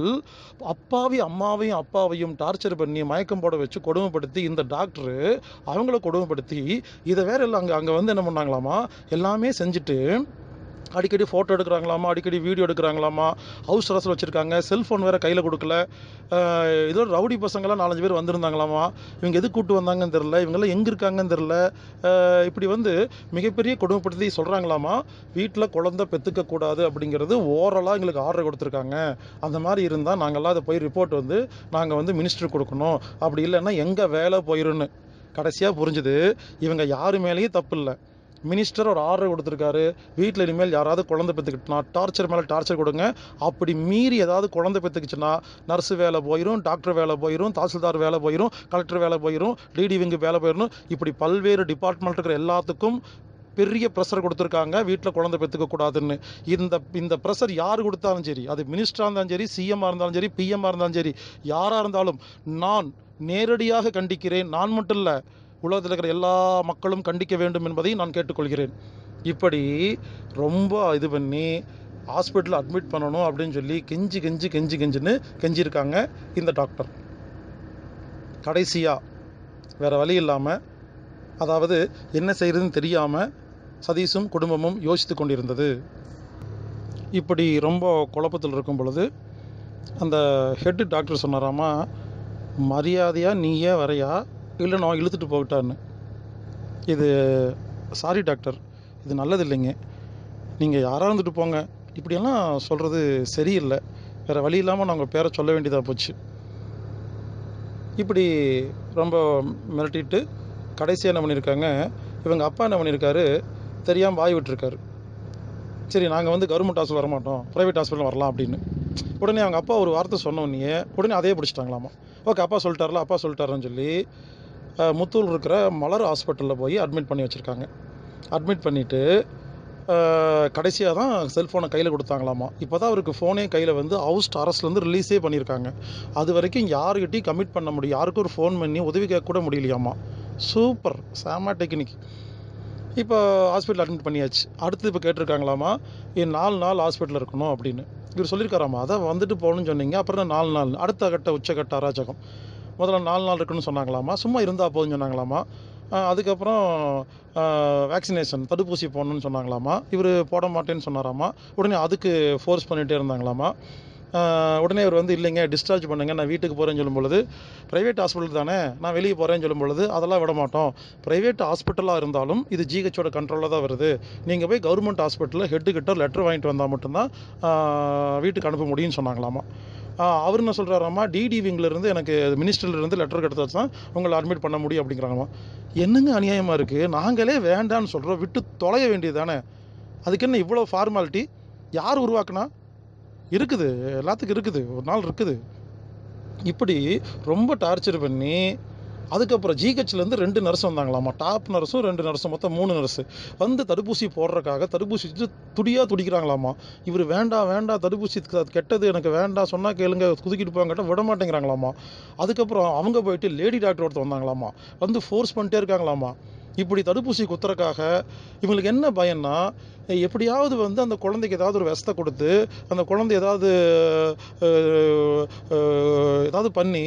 அப்பாவி அம்மாவையும் அப்பாவையும் டார்ச்சர் பண்ணி மயக்கம் போட வச்சு கொடுமைப்படுத்தி இந்த டாக்டரு அவங்கள கொடுமைப்படுத்தி இதை வேற எல்லாம் அங்கே அங்கே வந்து என்ன பண்ணாங்களாமா? எல்லாமே செஞ்சுட்டு அடிக்கடி ஃபோட்டோ எடுக்கிறாங்களாமா? அடிக்கடி வீடியோ எடுக்கிறாங்களாமா? ஹவுஸ் அரசில் வச்சுருக்காங்க. செல்ஃபோன் வேறு கையில் கொடுக்கல. ஏதோ ரவுடி பசங்களாம் நாலஞ்சு பேர் வந்திருந்தாங்களாமா? இவங்க எது கூட்டு வந்தாங்கன்னு தெரில இவங்கெல்லாம் எங்கே இருக்காங்கன்னு தெரில இப்படி வந்து மிகப்பெரிய கொடுமைப்படுத்தி சொல்கிறாங்களாமா வீட்டில் குழந்தை பெற்றுக்கக்கூடாது அப்படிங்கிறது ஓரலாக எங்களுக்கு ஆர்டர் கொடுத்துருக்காங்க. அந்த மாதிரி இருந்தால் நாங்கள்லாம் அதை போய் ரிப்போர்ட் வந்து நாங்கள் வந்து மினிஸ்டர் கொடுக்கணும். அப்படி இல்லைன்னா எங்கே வேலை போயிருன்னு. கடைசியாக புரிஞ்சுது இவங்க யாரு மேலேயும் தப்பு இல்லை. மினிஸ்டர் ஒரு ஆர்டர் கொடுத்துருக்காரு. வீட்டில் இனிமேல் யாராவது குழந்தை பெற்றுக்கிட்டுனா டார்ச்சர் மேலே டார்ச்சர் கொடுங்க. அப்படி மீறி ஏதாவது குழந்தை பெற்றுக்கிச்சுன்னா நர்ஸு வேலை போயிடும் டாக்டர் வேலை போயிடும் தாசில்தார் வேலை போயிடும் கலெக்டர் வேலை போயிடும் டிடி விங்கு வேலை போயிடும் இப்படி பல்வேறு டிபார்ட்மெண்ட் இருக்கிற எல்லாத்துக்கும் பெரிய ப்ரெஷர் கொடுத்துருக்காங்க. வீட்டில் குழந்தை பெற்றுக்க கூடாதுன்னு. இந்த இந்த ப்ரெஷர் யார் கொடுத்தாலும் சரி அது மினிஸ்டராக இருந்தாலும் சரி சிஎம்மாக இருந்தாலும் சரி பிஎம்மாக இருந்தாலும் சரி யாராக இருந்தாலும் நான் நேரடியாக கண்டிக்கிறேன். நான் மட்டும் இல்லை உலகத்தில் இருக்கிற எல்லா மக்களும் கண்டிக்க வேண்டும் என்பதை நான் கேட்டுக்கொள்கிறேன். இப்படி ரொம்ப இது பண்ணி ஹாஸ்பிட்டலில் அட்மிட் பண்ணணும் அப்படின்னு சொல்லி கெஞ்சி கெஞ்சி கெஞ்சி கெஞ்சின்னு கெஞ்சிருக்காங்க இந்த டாக்டர் கடைசியாக வேறு வழி இல்லாமல் அதாவது என்ன செய்கிறதுன்னு தெரியாமல் சதீஷும் குடும்பமும் யோசித்து கொண்டிருந்தது. இப்படி ரொம்ப குழப்பத்தில் இருக்கும் பொழுது அந்த ஹெட் டாக்டர் சொன்னாராமா மரியாதையாக நீயே வரையா? இல்லை நான் இழுத்துட்டு போகட்டான்னு இது சாரி டாக்டர் இது நல்லது இல்லைங்க நீங்கள் யாராக இருந்துட்டு போங்க. இப்படியெல்லாம் சொல்கிறது சரியில்லை. வேறு வழி இல்லாமல் நான் உங்கள் பேரை சொல்ல வேண்டியதாக போச்சு. இப்படி ரொம்ப மிரட்டிட்டு கடைசியாக என்ன பண்ணியிருக்காங்க இவங்க அப்பா என்ன பண்ணியிருக்காரு தெரியாமல் வாய் விட்டுருக்காரு. சரி நாங்கள் வந்து கவர்மெண்ட் ஹாஸ்பிட்டல் வரமாட்டோம். ப்ரைவேட் ஹாஸ்பிட்டல் வரலாம் அப்படின்னு. உடனே அவங்க அப்பா ஒரு வார்த்தை சொன்ன உடனே உடனே அதே பிடிச்சிட்டாங்களாமா. ஓகே அப்பா சொல்லிட்டார்ல அப்பா சொல்லிட்டாருன்னு சொல்லி முத்தூர் இருக்கிற மலர் ஹாஸ்பிட்டலில் போய் அட்மிட் பண்ணி வச்சுருக்காங்க. அட்மிட் பண்ணிவிட்டு கடைசியாக தான் செல்ஃபோனை கையில் கொடுத்தாங்களாமா. இப்போ தான் அவருக்கு ஃபோனே கையில் வந்து ஹவுஸ் அரஸ்ட்லேருந்து ரிலீஸே பண்ணியிருக்காங்க அது வரைக்கும் யாருக்கிட்டையும் கமிட் பண்ண முடியும் யாருக்கும் ஒரு ஃபோன் பண்ணி உதவி கேட்க கூட முடியலையாமா. சூப்பர் சாமா டெக்னிக். இப்போ ஹாஸ்பிட்டல் அட்மிட் பண்ணியாச்சு. அடுத்து இப்போ கேட்டிருக்காங்களாமா என் நாலு நாள் ஹாஸ்பிட்டலில் இருக்கணும் அப்படின்னு. இவர் சொல்லியிருக்காராமா அதான் வந்துட்டு போகணும்னு சொன்னீங்க அப்புறம் நாலு நாள் அடுத்த கட்ட உச்சக்கட்ட அராஜகம். முதல்ல நாலு நாள் இருக்குன்னு சொன்னாங்களாமா? சும்மா இருந்தால் போதும்னு சொன்னாங்களாமா? அதுக்கப்புறம் வேக்சினேஷன் தடுப்பூசி போடணும்னு சொன்னாங்களாமா? இவர் போட மாட்டேன்னு சொன்னாராமா? உடனே அதுக்கு ஃபோர்ஸ் பண்ணிகிட்டே இருந்தாங்களாமா? உடனே இவர் வந்து இல்லைங்க டிஸ்சார்ஜ் பண்ணுங்க நான் வீட்டுக்கு போகிறேன்னு சொல்லும் பொழுது ப்ரைவேட் ஹாஸ்பிட்டல் தானே நான் வெளியே போகிறேன்னு சொல்லும் பொழுது அதெல்லாம் விட மாட்டோம். ப்ரைவேட் ஹாஸ்பிட்டலாக இருந்தாலும் இது ஜிஹெச்சோட கண்ட்ரோலில் தான் வருது. நீங்கள் போய் கவர்மெண்ட் ஹாஸ்பிட்டலில் ஹெட்டு கிட்ட லெட்டர் வாங்கிட்டு வந்தால் மட்டும்தான் வீட்டுக்கு அனுப்ப முடியும்னு சொன்னாங்களாமா? அவர் என்ன சொல்கிறாராம்மா டிடி விங்லேருந்து எனக்கு மினிஸ்டர்லேருந்து லெட்டர் கிடச்சாச்சு தான் உங்களை அட்மிட் பண்ண முடியும் அப்படிங்கிறாங்கம்மா. என்னங்க அநியாயமாக இருக்குது நாங்களே வேண்டான்னு சொல்கிறோம் விட்டு தொலைய வேண்டியது தானே அதுக்கு என்ன இவ்வளோ ஃபார்மாலிட்டி யார் உருவாக்குனா? இருக்குது எல்லாத்துக்கும் இருக்குது ஒரு நாள் இருக்குது. இப்படி ரொம்ப டார்ச்சர் பண்ணி அதுக்கப்புறம் ஜிஹெச்லேருந்து ரெண்டு நர்ஸ் வந்தாங்களாமா. டாப் நர்ஸும் ரெண்டு நர்ஸும் மொத்தம் மூணு நர்ஸு வந்து தடுப்பூசி போடுறக்காக தடுப்பூசி துடியாக துடிக்கிறாங்களாமா. இவர் வேண்டாம் வேண்டாம் தடுப்பூசி கெட்டது எனக்கு வேண்டாம் சொன்னால் கேளுங்க குதுக்கிட்டு போங்க விட மாட்டேங்கிறாங்களாமா. அதுக்கப்புறம் அவங்க போயிட்டு லேடி டாக்டர் ஒருத்தர் வந்தாங்களாமா. வந்து ஃபோர்ஸ் பண்ணிட்டே இருக்காங்களாமா. இப்படி தடுப்பூசி குத்துறக்காக இவங்களுக்கு என்ன பயம்னா எப்படியாவது வந்து அந்த குழந்தைக்கு ஏதாவது ஒரு விஷத்தை கொடுத்து அந்த குழந்தை ஏதாவது ஏதாவது பண்ணி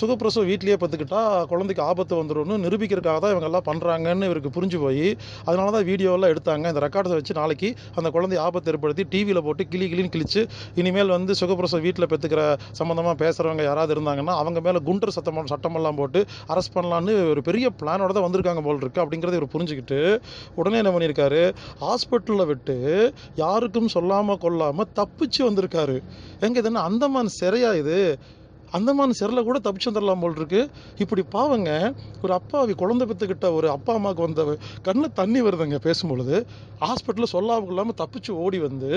சுகப்பிரசவம் வீட்லேயே பார்த்துக்கிட்டா குழந்தைக்கு ஆபத்து வந்துடும்னு நிரூபிக்கிறதுக்காக தான் இவங்கெல்லாம் பண்ணுறாங்கன்னு இவருக்கு புரிஞ்சு போய் அதனால தான் வீடியோலாம் எடுத்தாங்க. இந்த ரெக்கார்டை வச்சு நாளைக்கு அந்த குழந்தை ஆபத்து ஏற்படுத்தி டிவியில் போட்டு கிளி கிளின்னு கிழிச்சு இனிமேல் வந்து சுகப்பிரசவம் வீட்டில் பெற்றுக்கிற சம்மந்தமாக பேசுகிறவங்க யாராவது இருந்தாங்கன்னா அவங்க மேலே குண்டர் சத்தம் சட்டமெல்லாம் போட்டு அரெஸ்ட் பண்ணலான்னு ஒரு பெரிய பிளானோட தான் வந்திருக்காங்க போல் இருக்குது அப்படிங்கிறத இவர் புரிஞ்சுக்கிட்டு உடனே என்ன பண்ணியிருக்காரு? ஹாஸ்பிட்டல் ஹாஸ்பிட்டலில் விட்டு யாருக்கும் சொல்லாமல் கொள்ளாமல் தப்பிச்சு வந்திருக்காரு. எங்க இது என்ன அந்தமான் சிறையா இது? அந்தமான் சிறையில் கூட தப்பிச்சு வந்துடலாம் போல் இருக்கு இப்படி பாவங்க ஒரு அப்பாவி குழந்தை பெற்றுக்கிட்ட ஒரு அப்பா அம்மாவுக்கு வந்த கண்ணில் தண்ணி வருதுங்க பேசும்பொழுது. ஹாஸ்பிட்டலில் சொல்லாமல் கொள்ளாமல் தப்பிச்சு ஓடி வந்து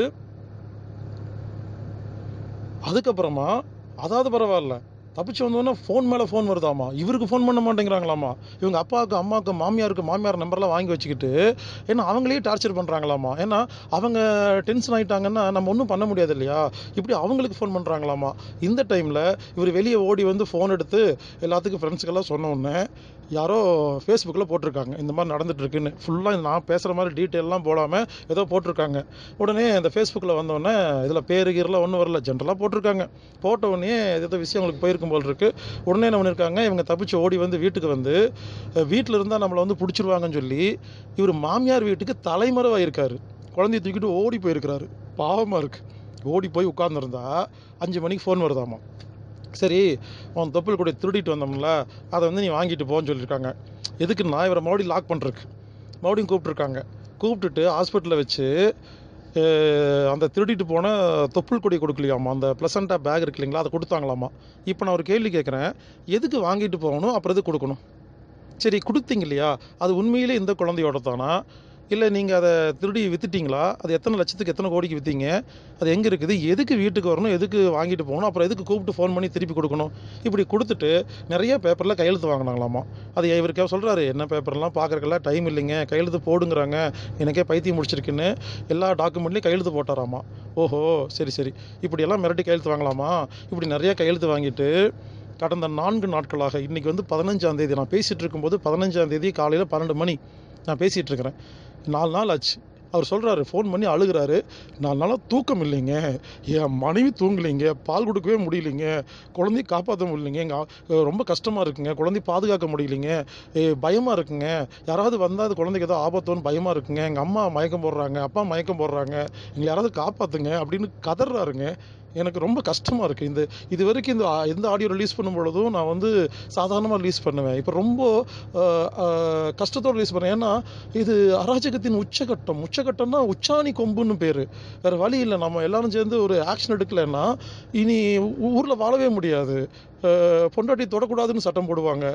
அதுக்கப்புறமா அதாவது பரவாயில்ல தப்பிச்சு வந்தோடனே ஃபோன் மேலே ஃபோன் வருதாமா? இவருக்கு ஃபோன் பண்ண மாட்டேங்கிறாங்களாமா? இவங்க அப்பாவுக்கு அம்மாவுக்கு மாமியாருக்கு மாமியார் நம்பர்லாம் வாங்கி வச்சுக்கிட்டு ஏன்னா அவங்களே டார்ச்சர் பண்ணுறாங்களாமா ஏன்னா அவங்க டென்ஷன் ஆகிட்டாங்கன்னா நம்ம ஒன்றும் பண்ண முடியாது இல்லையா இப்படி அவங்களுக்கு ஃபோன் பண்ணுறாங்களாமா இந்த டைமில் இவர் வெளியே ஓடி வந்து ஃபோன் எடுத்து எல்லாத்துக்கும் ஃப்ரெண்ட்ஸுக்கெல்லாம் சொன்ன உடனே யாரோ ஃபேஸ்புக்கில் போட்டிருக்காங்க. இந்த மாதிரி நடந்துகிட்ருக்குன்னு ஃபுல்லாக நான் பேசுகிற மாதிரி டீட்டெயிலெலாம் போடாமல் ஏதோ போட்டிருக்காங்க. உடனே இந்த ஃபேஸ்புக்கில் வந்தோடனே இதில் பேரு கீரெலாம் ஒன்றும் வரல. ஜென்ரலாக போட்டிருக்காங்க. போட்ட உடனே ஏதோ விஷயம் உங்களுக்கு போயிருக்கும் போல் இருக்குது உடனே என்ன பண்ணியிருக்காங்க இவங்க தப்பிச்சு ஓடி வந்து வீட்டுக்கு வந்து வீட்டில் இருந்தால் நம்மளை வந்து பிடிச்சிருவாங்கன்னு சொல்லி இவர் மாமியார் வீட்டுக்கு தலைமறைவாக இருக்கார் குழந்தைய தூக்கிட்டு ஓடி போயிருக்கிறாரு. பாவமாக இருக்குது ஓடி போய் உட்காந்துருந்தா அஞ்சு மணிக்கு ஃபோன் வருதாமா சரி உன் தொப்புள் கூட திருடிட்டு வந்தோம்ல அதை வந்து நீ வாங்கிட்டு போன்னு சொல்லியிருக்காங்க. எதுக்குன்னா இவரை மறுபடியும் லாக் பண்ணுறக்கு மறுபடியும் கூப்பிட்ருக்காங்க கூப்பிட்டுட்டு ஹாஸ்பிட்டலில் வச்சு அந்த திருடிட்டு போன தொப்புள் கொடி கொடுக்கலையாமா அந்த ப்ளசண்ட்டாக பேக் இருக்கு இல்லைங்களா அதை கொடுத்தாங்களாமா இப்போ நான் ஒரு கேள்வி கேட்குறேன். எதுக்கு வாங்கிட்டு போகணும் அப்புறம் எது கொடுக்கணும்? சரி கொடுத்தீங்க இல்லையா? அது உண்மையிலே இந்த குழந்தையோட தானா இல்லை நீங்கள் அதை திருடி விற்றுட்டிங்களா அது எத்தனை லட்சத்துக்கு எத்தனை கோடிக்கு விற்றீங்க அது எங்கே இருக்குது? எதுக்கு வீட்டுக்கு வரணும்? எதுக்கு வாங்கிட்டு போகணும்? அப்புறம் எதுக்கு கூப்பிட்டு ஃபோன் பண்ணி திருப்பி கொடுக்கணும்? இப்படி கொடுத்துட்டு நிறைய பேப்பரில் கையெழுத்து வாங்கினாங்களாமா? அது இவருக்கே சொல்கிறாரு என்ன பேப்பர்லாம் பார்க்குறக்கெல்லாம் டைம் இல்லைங்க. கையெழுத்து போடுங்கிறாங்க. எனக்கே பைத்தியம் முடிச்சிருக்குன்னு. எல்லா டாக்குமெண்ட்லேயும் கையெழுத்து போட்டாராமா? ஓஹோ சரி சரி. இப்படியெல்லாம் மிரட்டி கையெழுத்து வாங்கலாமா? இப்படி நிறைய கையெழுத்து வாங்கிட்டு கடந்த நான்கு நாட்களாக இன்றைக்கி வந்து பதினஞ்சாம் தேதி நான் பேசிகிட்டு இருக்கும்போது பதினஞ்சாம் தேதி காலையில் பன்னெண்டு மணி நான் பேசிகிட்டு இருக்கிறேன். நாலு நாள் ஆச்சு. அவர் சொல்கிறாரு ஃபோன் பண்ணி அழுகிறாரு. நாலு நாளாக தூக்கம் இல்லைங்க. என் மனைவி தூங்கலைங்க. பால் கொடுக்கவே முடியலைங்க. குழந்தைய காப்பாற்ற முடியலைங்க. எங்கள் ரொம்ப கஷ்டமாக இருக்குங்க. குழந்தைய பாதுகாக்க முடியலைங்க. பயமாக இருக்குங்க. யாராவது வந்தால் அது குழந்தைக்கு ஏதோ ஆபத்தோன்னு பயமாக இருக்குங்க. எங்கள் அம்மா மயக்கம் போடுறாங்க. அப்பா மயக்கம் போடுறாங்க. எங்களை யாராவது காப்பாற்றுங்க அப்படின்னு கதறாருங்க. எனக்கு ரொம்ப கஷ்டமாக இருக்குது இந்த இது வரைக்கும் இந்த எந்த ஆடியோ ரிலீஸ் பண்ணும் பொழுதும் நான் வந்து சாதாரணமாக ரிலீஸ் பண்ணுவேன். இப்போ ரொம்ப கஷ்டத்தோடு ரிலீஸ் பண்ணேன் ஏன்னா இது அராஜகத்தின் உச்சகட்டம். உச்சகட்டம்னா உச்சாணி கொம்புன்னு பேர். வேறு வழி இல்லை. நம்ம எல்லாரும் சேர்ந்து ஒரு ஆக்ஷன் எடுக்கலைன்னா இனி ஊரில் வாழவே முடியாது. பொண்டாட்டி தொடக்கூடாதுன்னு சட்டம் போடுவாங்க.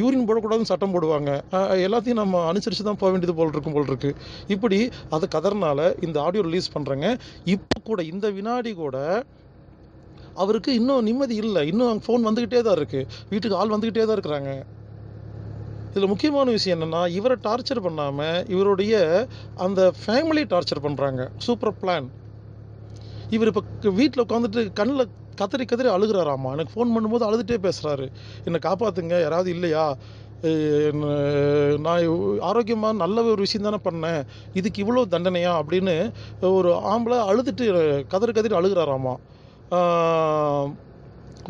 யூரின் போடக்கூடாதுன்னு சட்டம் போடுவாங்க. எல்லாத்தையும் நம்ம அனுசரித்து தான் போக வேண்டியது போல் இருக்கும் போல் இருக்கு. இப்படி அது கதறனால இந்த ஆடியோ ரிலீஸ் பண்ணுறேங்க இப்போ கூட இந்த வினாடி கூட அவருக்கு இன்னும் நிம்மதி இல்லை. இன்னும் ஃபோன் வந்துக்கிட்டே தான் இருக்குது வீட்டுக்கு ஆள் வந்துக்கிட்டே தான் இருக்கிறாங்க. இதில் முக்கியமான விஷயம் என்னென்னா இவரை டார்ச்சர் பண்ணாமல் இவருடைய அந்த ஃபேமிலி டார்ச்சர் பண்ணுறாங்க சூப்பர் பிளான் இவர் இப்போ வீட்டில் உட்காந்துட்டு கண்ணில் கதறி கதறி அழுகிறாராமா? எனக்கு ஃபோன் பண்ணும்போது அழுதுகிட்டே பேசுகிறாரு என்னை காப்பாற்றுங்க யாராவது இல்லையா? நான் ஆரோக்கியமாக நல்ல ஒரு விஷயம் தானே பண்ணேன். இதுக்கு இவ்வளோ தண்டனையா? அப்படின்னு ஒரு ஆம்பளை அழுதுட்டு கதறி கதறி அழுகிறாராமா?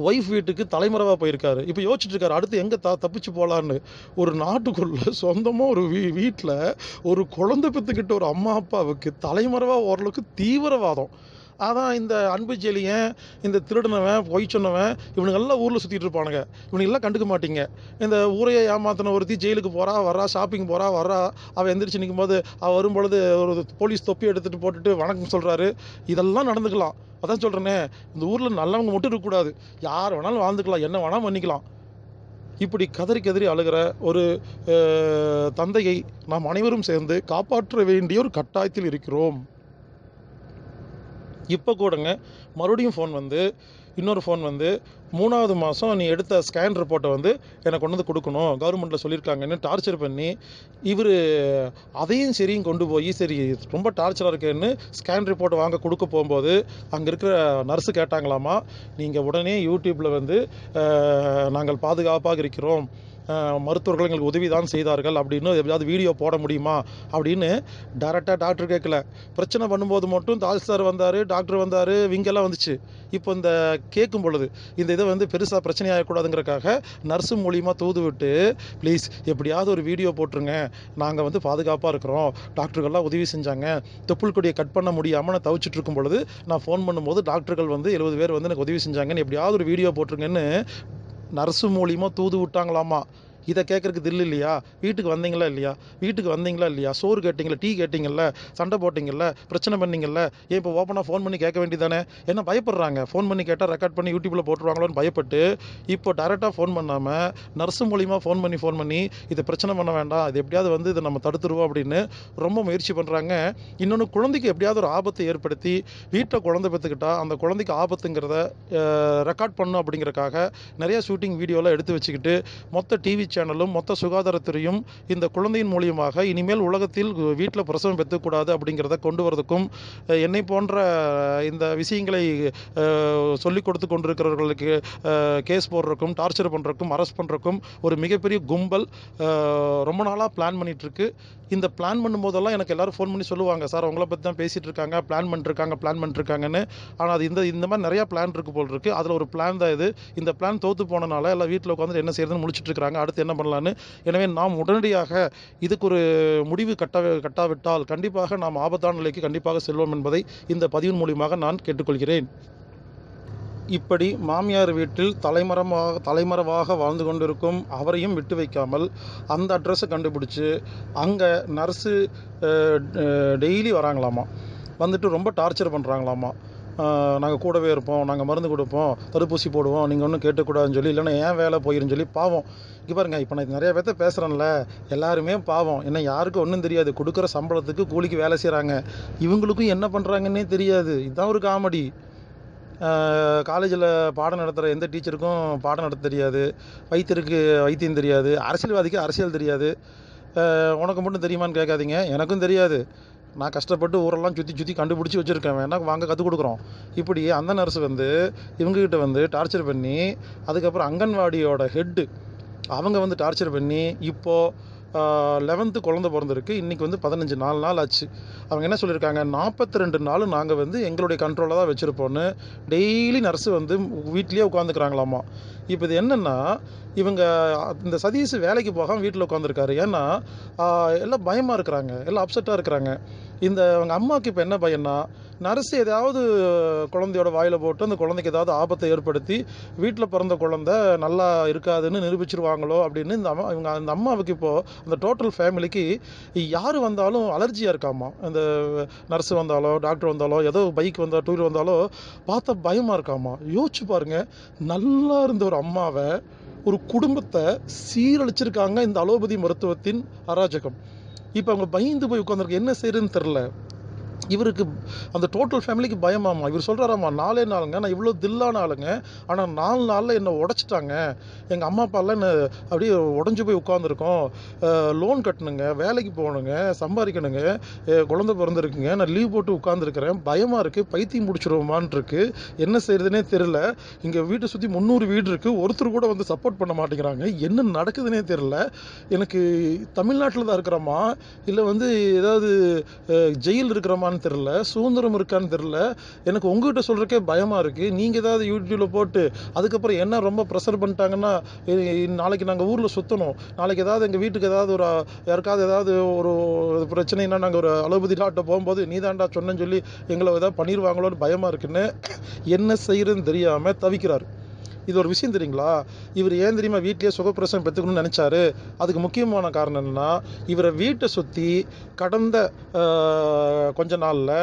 ஒய்ஃப் வீட்டுக்கு தலைமறைவாக போயிருக்காரு. இப்போ யோசிச்சுட்டு இருக்காரு அடுத்து எங்கே த தப்பிச்சு போகலான்னு ஒரு நாட்டுக்குள்ள சொந்தமாக ஒரு வீ வீட்டில் ஒரு குழந்தை பெற்றுக்கிட்ட ஒரு அம்மா அப்பாவுக்கு தலைமறைவாக ஓரளவுக்கு தீவிரவாதம். அதான் இந்த அன்பு ஜெலியன் இந்த திருடனவன் பொய் சொன்னவன் இவனுங்கெல்லாம் ஊரில் சுற்றிட்டு இருப்பானுங்க. இவனுங்கெல்லாம் கண்டுக்க மாட்டீங்க. இந்த ஊரையை ஏமாத்தின ஒருத்தி ஜெயிலுக்கு போகிறா வர்றா ஷாப்பிங் போகிறா வர்றா அவள் எந்திரிச்சு நிற்கும்போது அவள் வரும்பொழுது ஒரு போலீஸ் தொப்பி எடுத்துகிட்டு போட்டுட்டு வணக்கம் சொல்கிறாரு இதெல்லாம் நடந்துக்கலாம். அதான் சொல்கிறேனே இந்த ஊரில் நல்லவங்க மட்டும் இருக்கக்கூடாது யார் வேணாலும் வாழ்ந்துக்கலாம் என்ன வேணாலும் பண்ணிக்கலாம். இப்படி கதறி கதறி அழுகிற ஒரு தந்தையை நாம் அனைவரும் சேர்ந்து காப்பாற்ற வேண்டிய ஒரு கட்டாயத்தில் இருக்கிறோம். இப்போ கூடங்க மறுபடியும் ஃபோன் வந்து இன்னொரு ஃபோன் வந்து மூணாவது மாதம் நீ எடுத்த ஸ்கேன் ரிப்போர்ட்டை வந்து எனக்கு கொண்டு வந்து கொடுக்கணும். கவர்மெண்ட்டில் சொல்லியிருக்காங்கன்னு டார்ச்சர் பண்ணி இவர் அதையும் சரியும் கொண்டு போய் சரி ரொம்ப டார்ச்சராக இருக்கேன்னு ஸ்கேன் ரிப்போர்ட் வாங்க கொடுக்க போகும்போது அங்கே இருக்கிற நர்ஸு கேட்டாங்களாமா நீங்கள் உடனே யூடியூப்பில் வந்து நாங்கள் பாதுகாப்பாக இருக்கிறோம். மருத்துவர்கள் எங்களுக்கு உதவி தான் செய்தார்கள். அப்படின்னு எப்படியாவது வீடியோ போட முடியுமா? அப்படின்னு டேரெக்டாக டாக்டர் கேட்கல பிரச்சனை பண்ணும்போது மட்டும் தாசில்தார் வந்தார் டாக்டர் வந்தார் விங்கெல்லாம் வந்துச்சு. இப்போ இந்த கேட்கும் பொழுது இந்த இதை வந்து பெருசாக பிரச்சனை ஆகக்கூடாதுங்கிறக்காக நர்ஸு மூலியமாக தூது விட்டு ப்ளீஸ் எப்படியாவது ஒரு வீடியோ போட்டுருங்க. நாங்கள் வந்து பாதுகாப்பாக இருக்கிறோம். டாக்டர்கள்லாம் உதவி செஞ்சாங்க. தொப்புள் கொடியை கட் பண்ண முடியாமல் நான் தவிச்சிட்டு இருக்கும் பொழுது நான் ஃபோன் பண்ணும்போது டாக்டர்கள் வந்து எழுபது பேர் வந்து எனக்கு உதவி செஞ்சாங்கன்னு எப்படியாவது ஒரு வீடியோ போட்டுருங்கன்னு நர்ஸு மூலியமாக தூது விட்டாங்களாமா? இதை கேட்குறதுக்கு தில் இல்லையா? வீட்டுக்கு வந்தீங்களா இல்லையா? வீட்டுக்கு வந்தீங்களா இல்லையா? சோறு கேட்டிங்களா? டீ கேட்டிங்கல்ல? சண்டை போட்டிங்கல்ல? பிரச்சனை பண்ணீங்கல்ல? ஏன் இப்போ ஓப்பனாக ஃபோன் பண்ணி கேட்க வேண்டியதானே என்ன பயப்படுறாங்க? ஃபோன் பண்ணி கேட்டால் ரெக்கார்ட் பண்ணி யூடியூப்பில் போட்டுருவாங்களோன்னு பயப்பட்டு இப்போ டேரெக்டாக ஃபோன் பண்ணாமல் நர்ஸு மூலிமா ஃபோன் பண்ணி ஃபோன் பண்ணி இதை பிரச்சனை பண்ண வேண்டாம். இது எப்படியாவது வந்து இதை நம்ம தடுத்துருவோம் அப்படின்னு ரொம்ப முயற்சி பண்ணுறாங்க இன்னொன்று குழந்தைக்கு எப்படியாவது ஒரு ஆபத்தை ஏற்படுத்தி வீட்டில் குழந்தை பெற்றுக்கிட்டால் அந்த குழந்தைக்கு ஆபத்துங்கிறத ரெக்கார்ட் பண்ணும் அப்படிங்கிறக்காக நிறைய ஷூட்டிங் வீடியோலாம் எடுத்து வச்சுக்கிட்டு மொத்த டிவி சேனலும் மொத்த சுகாதாரத்துறையும் இந்த குழந்தையின் மூலியமாக இனிமேல் உலகத்தில் வீட்டில் பிரசவம் பெற்றக்கூடாது அப்படிங்கிறத கொண்டு வரதுக்கும் என்னை போன்ற இந்த விஷயங்களை சொல்லிக் கொடுத்து கொண்டிருக்கிறவர்களுக்கு கேஸ் போடுறக்கும் டார்ச்சர் பண்ணுறக்கும் அரெஸ்ட் பண்ணுறதுக்கும் ஒரு மிகப்பெரிய கும்பல் ரொம்ப நாளாக பிளான் பண்ணிகிட்ருக்கு இந்த பிளான் பண்ணும்போதெல்லாம் எனக்கு எல்லாரும் ஃபோன் பண்ணி சொல்லுவாங்க சார் உங்களை பற்றி தான் பேசிகிட்டு இருக்காங்க பிளான் பண்ணிருக்காங்க பிளான் பண்ணிருக்காங்கன்னு. ஆனால் அது இந்த இந்த மாதிரி நிறையா பிளான் இருக்கு போல் இருக்குது அதில் ஒரு பிளான் தான் இது. இந்த பிளான் தோற்று போனனால எல்லாம் வீட்டில் உட்காந்து என்ன செய்யறதுன்னு முடிச்சுட்டு இருக்காங்க. அடுத்து என்ன பண்ணலான்னு? எனவே நாம் உடனடியாக இதுக்கு ஒரு முடிவு கட்ட கட்டாவிட்டால் கண்டிப்பாக நாம் ஆபத்தான நிலைக்கு கண்டிப்பாக செல்வோம் என்பதை இந்த பதிவின் மூலியமாக நான் கேட்டுக்கொள்கிறேன். இப்படி மாமியார் வீட்டில் தலைமரமாக தலைமறைவாக வாழ்ந்து கொண்டிருக்கும் அவரையும் விட்டு வைக்காமல் அந்த அட்ரஸை கண்டுபிடிச்சு அங்கே நர்ஸு டெய்லி வராங்களாமா? வந்துட்டு ரொம்ப டார்ச்சர் பண்ணுறாங்களாமா நாங்கள் கூடவே இருப்போம் நாங்கள் மருந்து கொடுப்போம் தடுப்பூசி போடுவோம் நீங்கள் ஒன்றும் கேட்கக்கூடாதுன்னு சொல்லி இல்லைன்னா ஏன் வேலை போயிருன்னு சொல்லி பாவம். இங்கே பாருங்க இப்போ நான் நிறைய பேர்த்த பேசுகிறேன்ல எல்லாருமே பாவம். என்ன யாருக்கும் ஒன்றும் தெரியாது. கொடுக்குற சம்பளத்துக்கு கூலிக்கு வேலை செய்கிறாங்க இவங்களுக்கும் என்ன பண்ணுறாங்கன்னே தெரியாது. இதுதான் ஒரு காமெடி. காலேஜில் பாடம் நடத்துகிற எந்த டீச்சருக்கும் பாடம் நடத்த தெரியாது. வைத்தியருக்கு வைத்தியம் தெரியாது. அரசியல்வாதிக்கு அரசியல் தெரியாது. உனக்கு மட்டும் தெரியுமான்னு கேட்காதீங்க. எனக்கும் தெரியாது. நான் கஷ்டப்பட்டு ஊரெல்லாம் சுற்றி சுற்றி கண்டுபிடிச்சி வச்சுருக்கேன். வேணா வாங்க கற்றுக் கொடுக்குறோம். இப்படி அந்த நர்ஸ் வந்து இவங்ககிட்ட வந்து டார்ச்சர் பண்ணி அதுக்கப்புறம் அங்கன்வாடியோட ஹெட்டு அவங்க வந்து டார்ச்சர் பண்ணி இப்போது லெவன்த்து குழந்த பிறந்திருக்கு. இன்றைக்கி வந்து பதினஞ்சு நாலு நாள் ஆச்சு. அவங்க என்ன சொல்லியிருக்காங்க? நாற்பத்தி ரெண்டு நாள் நாங்கள் வந்து எங்களுடைய கண்ட்ரோலில் தான் வச்சுருப்போன்னு டெய்லி நர்ஸு வந்து வீட்லேயே உட்காந்துக்கிறாங்களாமா இப்போ இது என்னென்னா இவங்க இந்த சதீஷ் வேலைக்கு போகாமல் வீட்டில் உட்காந்துருக்காரு ஏன்னா எல்லாம் பயமாக இருக்கிறாங்க. எல்லாம் அப்செட்டாக இருக்கிறாங்க. இந்த அவங்க அம்மாவுக்கு இப்போ என்ன பயன்னா நர்ஸ் ஏதாவது குழந்தையோட வாயில் போட்டு அந்த குழந்தைக்கு ஏதாவது ஆபத்தை ஏற்படுத்தி வீட்டில் பிறந்த குழந்தை நல்லா இருக்காதுன்னு நிரூபிச்சிருவாங்களோ அப்படின்னு இந்த அம்மா இவங்க அந்த அம்மாவுக்கு இப்போது அந்த டோட்டல் ஃபேமிலிக்கு யார் வந்தாலும் அலர்ஜியாக இருக்காமா? அந்த நர்ஸ் வந்தாலோ டாக்டர் வந்தாலோ ஏதோ பைக் வந்தால் டூ வீலர் வந்தாலோ பார்த்தா பயமாக இருக்காமா? யோசிச்சு பாருங்க நல்லா இருந்த ஒரு அம்மாவை ஒரு குடும்பத்தை சீரழிச்சிருக்காங்க இந்த அலோபதி மருத்துவத்தின் அராஜகம். இப்போ அவங்க பயந்து போய் உட்காந்துருக்கு என்ன செய்யறதுன்னு தெரில இவருக்கு அந்த டோட்டல் ஃபேமிலிக்கு பயமாமா இவர் சொல்கிறாராம்மா நாலே நாளுங்க நான் இவ்வளோ தில்லான ஆளுங்க ஆனால் நாலு நாளில் என்னை உடச்சிட்டாங்க. எங்கள் அம்மா அப்பாலாம் என்ன அப்படியே உடஞ்சி போய் உட்காந்துருக்கோம் லோன் கட்டணுங்க வேலைக்கு போகணுங்க சம்பாதிக்கணுங்க குழந்தை பிறந்திருக்குங்க நான் லீவ் போட்டு உட்காந்துருக்கிறேன் பயமாக இருக்குது பைத்தியம் முடிச்சிருவோமான் இருக்கு என்ன செய்கிறதுனே தெரில இங்கே வீட்டை சுற்றி முந்நூறு வீடு இருக்குது ஒருத்தர் கூட வந்து சப்போர்ட் பண்ண மாட்டேங்கிறாங்க. என்ன நடக்குதுன்னே தெரில எனக்கு தமிழ்நாட்டில் தான் இருக்கிறோமா இல்லை வந்து ஏதாவது ஜெயில் இருக்கிறோமா இருக்கிறோமான்னு தெரில சுதந்திரம் இருக்கான்னு தெரில எனக்கு உங்ககிட்ட சொல்கிறக்கே பயமாக இருக்குது நீங்கள் ஏதாவது யூடியூப்பில் போட்டு அதுக்கப்புறம் என்ன ரொம்ப ப்ரெஷர் பண்ணிட்டாங்கன்னா நாளைக்கு நாங்கள் ஊரில் சுற்றணும் நாளைக்கு ஏதாவது எங்கள் வீட்டுக்கு ஏதாவது ஒரு யாருக்காவது ஏதாவது ஒரு பிரச்சனைனா நாங்கள் ஒரு அலோபதி டாக்டர் போகும்போது நீ தாண்டா சொன்னேன்னு சொல்லி எங்களை ஏதாவது பண்ணிடுவாங்களோன்னு பயமாக இருக்குன்னு என்ன செய்கிறதுன்னு தெரியாமல் தவிக்கிறார். இது ஒரு விஷயம் தெரியுங்களா? இவர் ஏன் தெரியுமா வீட்லயே சுகப்பிரசவம் பெற்றுக்கணும்னு நினச்சாரு? அதுக்கு முக்கியமான காரணம் என்னன்னா இவரை வீட்டை சுற்றி கடந்த கொஞ்ச நாளில்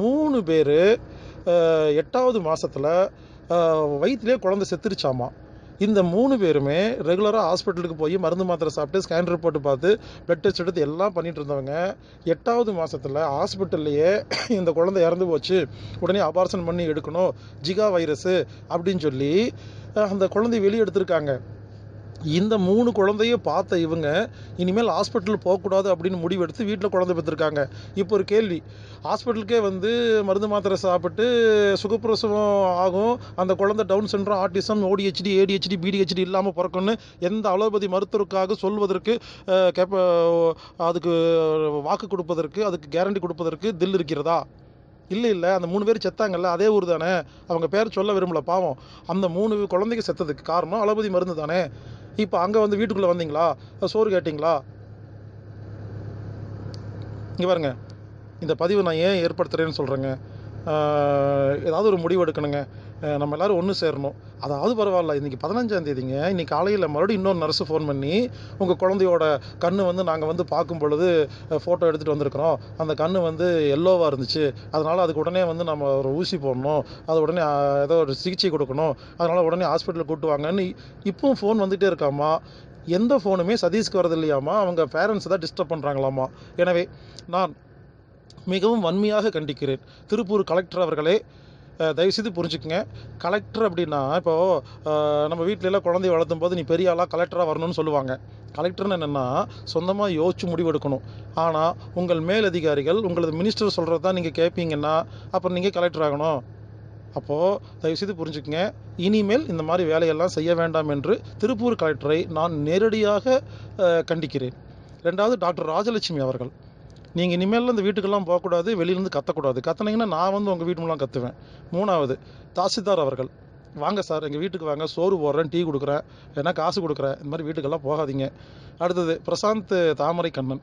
மூணு பேர் எட்டாவது மாதத்தில் வயிற்றுலேயே குழந்தை செத்துருச்சாமா? இந்த மூணு பேருமே ரெகுலராக ஹாஸ்பிட்டலுக்கு போய் மருந்து மாத்திரை சாப்பிட்டு ஸ்கேன் ரிப்போர்ட் பார்த்து பிளட் டெஸ்ட் எடுத்து எல்லாம் பண்ணிட்டு இருந்தவங்க எட்டாவது மாதத்தில் ஹாஸ்பிட்டல்லையே இந்த குழந்தை இறந்து போச்சு. உடனே அபார்ஷன் பண்ணி எடுக்கணும் ஜிகா வைரஸு அப்படின்னு சொல்லி அந்த குழந்தைய வெளியே எடுத்திருக்காங்க. இந்த மூணு குழந்தைய பார்த்த இவங்க இனிமேல் ஹாஸ்பிட்டல் போகக்கூடாது அப்படின்னு முடிவெடுத்து வீட்டில் குழந்தை பெற்றிருக்காங்க. இப்போ ஒரு கேள்வி ஹாஸ்பிட்டலுக்கே வந்து மருந்து மாத்திரை சாப்பிட்டு சுகப்பிரசவம் ஆகும் அந்த குழந்தை டவுன் சென்ட்ரம் ஆட்டிசம் ஓடிஹெச்டி ஏடிஹெச்டி பிடிஹெச்டி இல்லாமல் பிறக்கணும்னு எந்த அலோபதி மருத்துவருக்காக சொல்வதற்கு கேப்ப அதுக்கு வாக்கு கொடுப்பதற்கு அதுக்கு கேரண்டி கொடுப்பதற்கு தில் இருக்கிறதா? இல்லை இல்லை அந்த மூணு பேர் செத்தாங்கல்ல அதே ஊர் தானே? அவங்க பேர் சொல்ல விரும்பல பாவம். அந்த மூணு குழந்தைங்க செத்ததுக்கு காரணம் அலோபதி மருந்து தானே? இப்போ அங்கே வந்து வீட்டுக்குள்ளே வந்தீங்களா? சோறு கேட்டிங்களா? இங்கே பாருங்க. இந்த பதிவு நான் ஏன் ஏற்படுத்துகிறேன்னு சொல்கிறேங்க ஏதாவது ஒரு முடிவு எடுக்கணுங்க. நம்ம எல்லாரும் ஒன்று சேரணும். அதாவது பரவாயில்ல இன்றைக்கி பதினஞ்சாம் தேதிங்க. இன்னைக்கு காலையில் மறுபடியும் இன்னொரு நர்ஸு ஃபோன் பண்ணி உங்கள் குழந்தையோட கண் வந்து நாங்கள் வந்து பார்க்கும் பொழுது ஃபோட்டோ எடுத்துகிட்டு வந்திருக்கிறோம். அந்த கண் வந்து எல்லோவாக இருந்துச்சு. அதனால் அதுக்கு உடனே வந்து நம்ம ஒரு ஊசி போடணும். அது உடனே ஏதோ ஒரு சிகிச்சை கொடுக்கணும். அதனால் உடனே ஹாஸ்பிட்டலுக்கு கூப்பிட்டு வாங்கன்னு இப்போவும் ஃபோன் வந்துகிட்டே இருக்காமா எந்த ஃபோனுமே சதீஷ்க்கு வரது இல்லையாமா அவங்க பேரண்ட்ஸ் தான் டிஸ்டர்ப் பண்ணுறாங்களாமா எனவே நான் மிகவும் வன்மையாக கண்டிக்கிறேன். திருப்பூர் கலெக்டர் அவர்களே தயவுசெய்து புரிஞ்சுக்குங்க. கலெக்டர் அப்படின்னா இப்போது நம்ம வீட்டிலலாம் குழந்தை குழந்தைய வளர்த்தும் போது நீ பெரிய ஆளாக கலெக்டராக வரணும்னு சொல்லுவாங்க. கலெக்டர்னு என்னென்னா சொந்தமாக யோசிச்சு முடிவெடுக்கணும். ஆனால் உங்கள் மேலதிகாரிகள் உங்களது மினிஸ்டர் சொல்கிறது தான் நீங்கள் கேட்பீங்கன்னா அப்புறம் நீங்கள் கலெக்டர் ஆகணும். அப்போது தயவுசெய்து புரிஞ்சுக்கங்க. இனிமேல் இந்த மாதிரி வேலையெல்லாம் செய்ய வேண்டாம் என்று திருப்பூர் கலெக்டரை நான் நேரடியாக கண்டிக்கிறேன். ரெண்டாவது டாக்டர் ராஜலட்சுமி அவர்கள். நீங்கள் இனிமேல் இந்த வீட்டுக்கெல்லாம் போகக்கூடாது வெளியிலேருந்து கத்தக்கூடாது. கத்துனீங்கன்னா நான் வந்து உங்கள் வீட்டு மூலம் கத்துவேன். மூணாவது தாசில்தார் அவர்கள். வாங்க சார் எங்கள் வீட்டுக்கு வாங்க சோறு போடுறேன் டீ கொடுக்குறேன் ஏன்னா காசு கொடுக்குறேன். இந்த மாதிரி வீட்டுக்கெல்லாம் போகாதீங்க. அடுத்தது பிரசாந்த் தாமரை கண்ணன்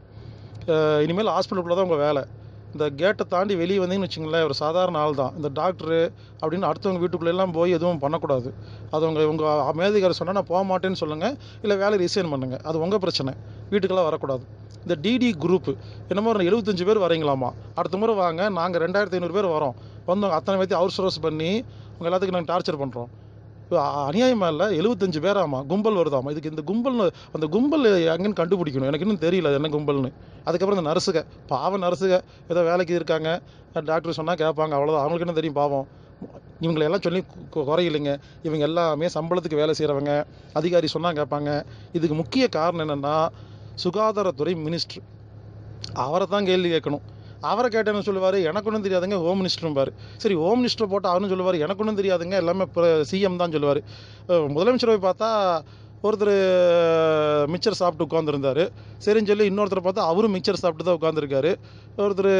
இனிமேல் ஹாஸ்பிட்டலுக்குள்ளே தான் உங்கள் வேலை. இந்த கேட்டை தாண்டி வெளியே வந்தீங்கன்னு வச்சுங்களேன் ஒரு சாதாரண ஆள் தான். இந்த டாக்டரு அப்படின்னு அடுத்தவங்க வீட்டுக்குள்ள எல்லாம் போய் எதுவும் பண்ணக்கூடாது. அது உங்கள் உங்கள் மேதிகாரி சொன்னால் நான் போக மாட்டேன்னு சொல்லுங்கள் இல்லை வேலை ரிசைன் பண்ணுங்கள் அது உங்கள் பிரச்சனை. வீட்டுக்கெல்லாம் வரக்கூடாது. இந்த டிடி குரூப்பு என்னமோ ஒரு எழுபத்தஞ்சு பேர் வரீங்களாமா? அடுத்த முறை வாங்க. நாங்கள் ரெண்டாயிரத்தி ஐநூறு பேர் வரோம். வந்தவங்க அத்தனை பேர்த்தையும் அவுட் சோர்ஸ் பண்ணி உங்கள் எல்லாத்துக்கும் நாங்கள் டார்ச்சர் பண்ணுறோம் அநியாயமா இல்லை எழுபத்தஞ்சு பேராமா கும்பல் வருதாமா? இதுக்கு இந்த கும்பல் அந்த கும்பல் எங்கன்னு கண்டுபிடிக்கணும். எனக்கு இன்னும் தெரியல என்ன கும்பல்னு. அதுக்கப்புறம் இந்த நர்ஸுக பாவம் நர்ஸுக ஏதோ வேலைக்கு இருக்காங்க. டாக்டர் சொன்னால் கேட்பாங்க அவ்வளோதான் அவங்களுக்கு என்ன தெரியும் பாவம்? இவங்களை எல்லாம் சொல்லி கு- குறையில்லைங்க இவங்க எல்லாமே சம்பளத்துக்கு வேலை செய்கிறவங்க அதிகாரி சொன்னால் கேட்பாங்க இதுக்கு முக்கிய காரணம் என்னென்னா சுகாதாரத்துறை மினிஸ்டர். அவரை தான் கேள்வி கேட்கணும். அவரை கேட்டேன்னு சொல்லுவார் எனக்கு ஒன்றும் தெரியாதுங்க ஹோம் மினிஸ்டரும்பார் சரி ஹோம் மினிஸ்டர் போட்டு அவரும் சொல்லுவார் எனக்கு ஒன்றும் தெரியாதுங்க எல்லாமே சிஎம் தான் சொல்லுவார். முதலமைச்சர் போய் பார்த்தா ஒருத்தர் மிச்சர் சாப்பிட்டு உட்காந்துருந்தாரு சரின்னு சொல்லி இன்னொருத்தர் பார்த்தா அவரும் மிச்சர் சாப்பிட்டு தான் உட்காந்துருக்காரு ஒருத்தர்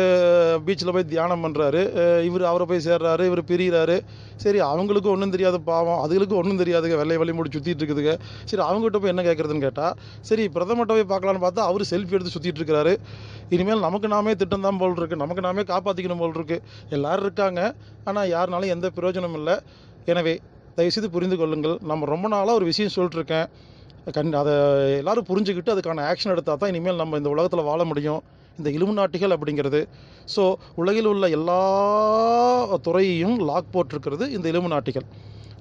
பீச்சில் போய் தியானம் பண்ணுறாரு இவர் அவரை போய் சேர்றாரு இவர் பிரிகிறாரு சரி அவங்களுக்கும் ஒன்றும் தெரியாது பாவம். அதுகளுக்கும் ஒன்றும் தெரியாதுங்க. வெள்ளை வழி மூடி சுற்றிட்டு இருக்குதுங்க. சரி அவங்ககிட்ட போய் என்ன கேட்குறதுன்னு கேட்டால் சரி பிரதமர்கிட்ட போய் பார்க்கலான்னு பார்த்தா அவர் செல்ஃபி எடுத்து சுற்றிட்டு இருக்கிறாரு இனிமேல் நமக்கு நாமே திட்டம் தான் போல் இருக்கு. நமக்கு நாமே காப்பாற்றிக்கணும் போல் இருக்கு. எல்லோரும் இருக்காங்க. ஆனால் யாருனாலும் எந்த பிரயோஜனமும் இல்லை. எனவே தயவுசெய்து புரிந்து கொள்ளுங்கள். நம்ம ரொம்ப நாளாக ஒரு விஷயம் சொல்லிட்டு இருக்கேன் கண் அதை எல்லோரும் புரிஞ்சுக்கிட்டு அதுக்கான ஆக்ஷன் எடுத்தால் தான் இனிமேல் நம்ம இந்த உலகத்தில் வாழ முடியும். இந்த இலுமினாட்டிகள் அப்படிங்கிறது. ஸோ உலகில் உள்ள எல்லா துறையையும் லாக் போட்டிருக்கிறது இந்த இலும்பு நாட்டிகள்.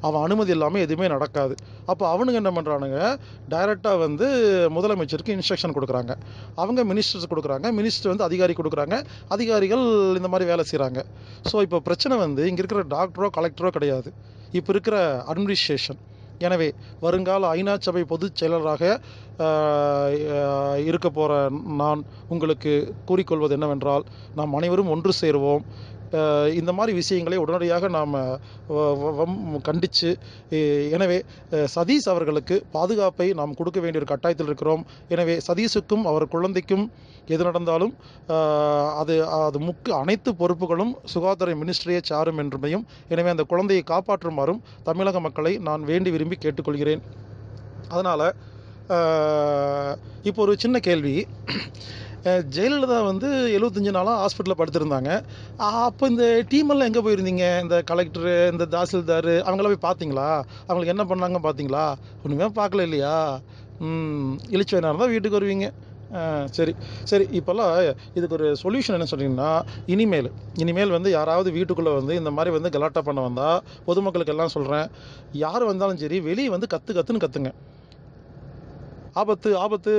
அவன் அனுமதி இல்லாமல் எதுவுமே நடக்காது. அப்போ அவனுங்க என்ன பண்ணுறானுங்க டைரெக்டாக வந்து முதலமைச்சருக்கு இன்ஸ்ட்ரக்ஷன் கொடுக்குறாங்க. அவங்க மினிஸ்டர்ஸ் கொடுக்குறாங்க. மினிஸ்டர் வந்து அதிகாரி கொடுக்குறாங்க. அதிகாரிகள் இந்த மாதிரி வேலை செய்கிறாங்க ஸோ இப்போ பிரச்சனை வந்து இங்கே இருக்கிற டாக்டரோ கலெக்டரோ கிடையாது. இப்போ இருக்கிற அட்மினிஸ்ட்ரேஷன் எனவே வருங்கால ஐநா சபை பொதுச் செயலராக ஆஹ், இருக்க போகிற நான் உங்களுக்கு கூறிக்கொள்வது என்னவென்றால் நாம் அனைவரும் ஒன்று சேருவோம். இந்த மாதிரி விஷயங்களை உடனடியாக நாம் கண்டித்து எனவே சதீஷ் அவர்களுக்கு பாதுகாப்பை நாம் கொடுக்க வேண்டிய ஒரு கட்டாயத்தில் இருக்கிறோம். எனவே சதீஷுக்கும் அவர் குழந்தைக்கும் எது நடந்தாலும் அது அது முக்கிய அனைத்து பொறுப்புகளும் சுகாதார மினிஸ்ட்ரியை சாரும் என்றுமையும் எனவே அந்த குழந்தையை காப்பாற்றுமாறும் தமிழக மக்களை நான் வேண்டி விரும்பி கேட்டுக்கொள்கிறேன். அதனால் இப்போ ஒரு சின்ன கேள்வி. ஜெயலலிதா வந்து எழுபத்தஞ்சு நாளாக ஹாஸ்பிட்டலில் படுத்திருந்தாங்க. அப்போ இந்த டீமெல்லாம் எங்கே போயிருந்தீங்க? இந்த கலெக்டரு இந்த தாசில்தார் அவங்களாம் போய் பார்த்தீங்களா? அவங்களுக்கு என்ன பண்ணாங்க பார்த்தீங்களா? ஒன்றுமே பார்க்கல இல்லையா? இழிச்சு இழிச்சுவனாக தான் வீட்டுக்கு வருவீங்க. சரி சரி இப்போல்லாம் இதுக்கு ஒரு சொல்யூஷன் என்ன சொன்னீங்கன்னா இனிமேல் இனிமேல் வந்து யாராவது வீட்டுக்குள்ளே வந்து இந்த மாதிரி வந்து கலாட்டா பண்ண வந்தால் பொதுமக்களுக்கு எல்லாம் சொல்கிறேன் யார் வந்தாலும் சரி வெளியே வந்து கற்று கத்துன்னு கத்துங்க. ஆபத்து ஆபத்து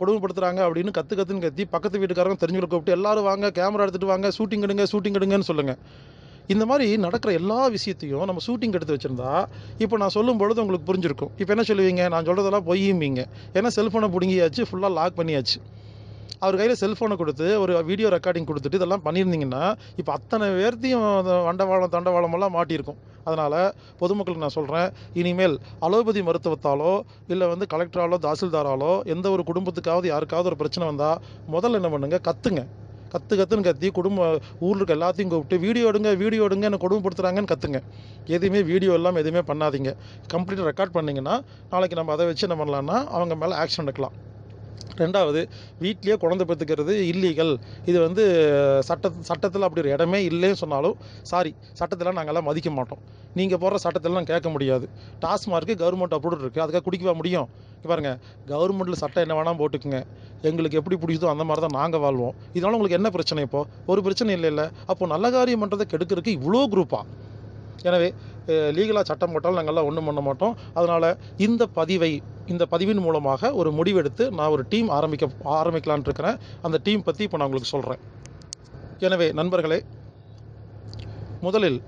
கொடுமைப்படுத்துறாங்க அப்படின்னு கத்து கத்துன்னு கத்தி பக்கத்து வீட்டுக்காரங்க தெரிஞ்சுக்கிற கூப்பிட்டு எல்லாரும் வாங்க கேமரா எடுத்துட்டு வாங்க ஷூட்டிங் எடுங்க ஷூட்டிங் எடுங்கன்னு சொல்லுங்க. இந்த மாதிரி நடக்கிற எல்லா விஷயத்தையும் நம்ம ஷூட்டிங் எடுத்து வச்சிருந்தா இப்போ நான் சொல்லும் பொழுது உங்களுக்கு புரிஞ்சிருக்கும். இப்போ என்ன சொல்லுவீங்க? நான் சொல்கிறதெல்லாம் பொய்யும்பீங்க. ஏன்னா செல்ஃபோனை பிடுங்கியாச்சு ஃபுல்லாக லாக் பண்ணியாச்சு. அவர் கையில் செல்ஃபோனை கொடுத்து ஒரு வீடியோ ரெக்கார்டிங் கொடுத்துட்டு இதெல்லாம் பண்ணியிருந்தீங்கன்னா இப்போ அத்தனை பேர்த்தையும் அந்த வண்டவாளம் தண்டவாளமெல்லாம் மாட்டியிருக்கும். அதனால் பொதுமக்களுக்கு நான் சொல்கிறேன் இனிமேல் அலோபதி மருத்துவத்தாலோ இல்லை வந்து கலெக்டராலோ தாசில்தாராலோ எந்த ஒரு குடும்பத்துக்காவது யாருக்காவது ஒரு பிரச்சனை வந்தால் முதல்ல என்ன பண்ணுங்க கத்துங்க. கத்து கத்துன்னு கத்தி குடும்ப ஊரில் இருக்க எல்லாத்தையும் கூப்பிட்டு வீடியோ எடுங்க வீடியோ எடுங்க என்ன கொடுமைப்படுத்துகிறாங்கன்னு கற்றுங்க எதுவுமே வீடியோ இல்லாமல் எதுவுமே பண்ணாதீங்க. கம்ப்ளீட்டாக ரெக்கார்ட் பண்ணிங்கன்னா நாளைக்கு நம்ம அதை வச்சு என்ன பண்ணலான்னா அவங்க மேலே ஆக்ஷன் எடுக்கலாம். ரெண்டாவது வீட்லேயே குழந்தை பெற்றுக்கிறது இல்லீகல் இது வந்து சட்ட சட்டத்தில் அப்படி ஒரு இடமே இல்லைன்னு சொன்னாலும் சாரி சட்டத்தில் நாங்கள்லாம் மதிக்க மாட்டோம். நீங்கள் போடுற சட்டத்திலலாம் கேட்க முடியாது. டாஸ்மார்க்கு கவர்மெண்ட் அப்ரூவ் இருக்குது அதுக்காக குடிக்கவா முடியும்? பாருங்கள் பாருங்க கவர்மெண்ட்டில் சட்டம் என்ன வேணால் போட்டுக்குங்க. எங்களுக்கு எப்படி பிடிக்குதோ அந்த மாதிரி தான் நாங்கள் வாழ்வோம். இதனால் உங்களுக்கு என்ன பிரச்சனை இப்போது ஒரு பிரச்சனை இல்லை இல்லை அப்போ நல்ல காரியம் பண்ணுறதை கெடுக்கிறதுக்கு இவ்வளோ குரூப்பாக எனவே லீகலாக சட்டம் போட்டாலும் நாங்கள்லாம் ஒன்றும் பண்ண மாட்டோம். அதனால் இந்த பதிவை இந்த பதிவின் மூலமாக ஒரு முடிவெடுத்து நான் ஒரு டீம் ஆரம்பிக்க ஆரம்பிக்கலான்ட்டு இருக்கிறேன். அந்த டீம் பற்றி இப்போ நான் உங்களுக்கு சொல்கிறேன் எனவே நண்பர்களே முதலில்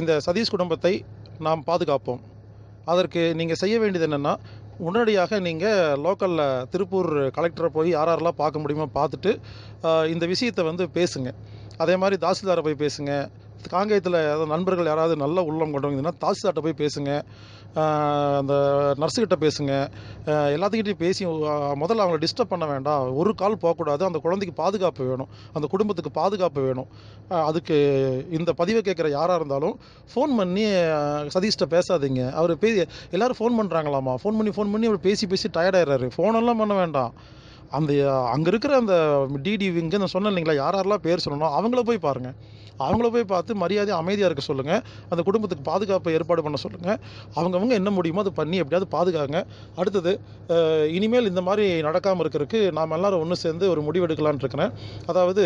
இந்த சதீஷ் குடும்பத்தை நாம் பாதுகாப்போம். அதற்கு நீங்கள் செய்ய வேண்டியது என்னென்னா உடனடியாக நீங்கள் லோக்கலில் திருப்பூர் கலெக்டரை போய் யாரெல்லாம் பார்க்க முடியுமோ பார்த்துட்டு இந்த விஷயத்தை வந்து பேசுங்க. அதே மாதிரி தாசில்தாரை போய் பேசுங்க. காங்கேயத்தில் யாராவது நண்பர்கள் யாராவது நல்ல உள்ளம் கொண்டவங்கன்னா தாசில்தார்கிட்ட போய் பேசுங்க. அந்த நர்ஸுக்கிட்ட பேசுங்க. எல்லாத்துக்கிட்டையும் பேசி முதல்ல அவங்கள டிஸ்டர்ப் பண்ண வேண்டாம். ஒரு கால் போகக்கூடாது. அந்த குழந்தைக்கு பாதுகாப்பு வேணும். அந்த குடும்பத்துக்கு பாதுகாப்பு வேணும். அதுக்கு இந்த பதிவை கேட்குற யாராக இருந்தாலும் ஃபோன் பண்ணி சதீஷ்கிட்ட பேசாதீங்க. அவர் பே எல்லோரும் ஃபோன் பண்ணுறாங்களாமா ஃபோன் பண்ணி ஃபோன் பண்ணி அவர் பேசி பேசி டயர்டாயிடுறாரு ஃபோனெல்லாம் பண்ண வேண்டாம். அந்த அங்கே இருக்கிற அந்த டிடி விங்கு நான் சொன்னேன் இல்லைங்களா? யார் யாரெல்லாம் பேர் சொல்லணும் அவங்கள போய் பாருங்கள் அவங்கள போய் பார்த்து மரியாதை அமைதியாக இருக்க சொல்லுங்கள் அந்த குடும்பத்துக்கு பாதுகாப்பை ஏற்பாடு பண்ண சொல்லுங்கள் அவங்கவுங்க என்ன முடியுமோ அதை பண்ணி எப்படியாவது பாதுகாங்க. அடுத்தது இனிமேல் இந்த மாதிரி நடக்காமல் இருக்கிறதுக்கு நாம் எல்லோரும் ஒன்று சேர்ந்து ஒரு முடிவெடுக்கலான்னு இருக்கிறேன். அதாவது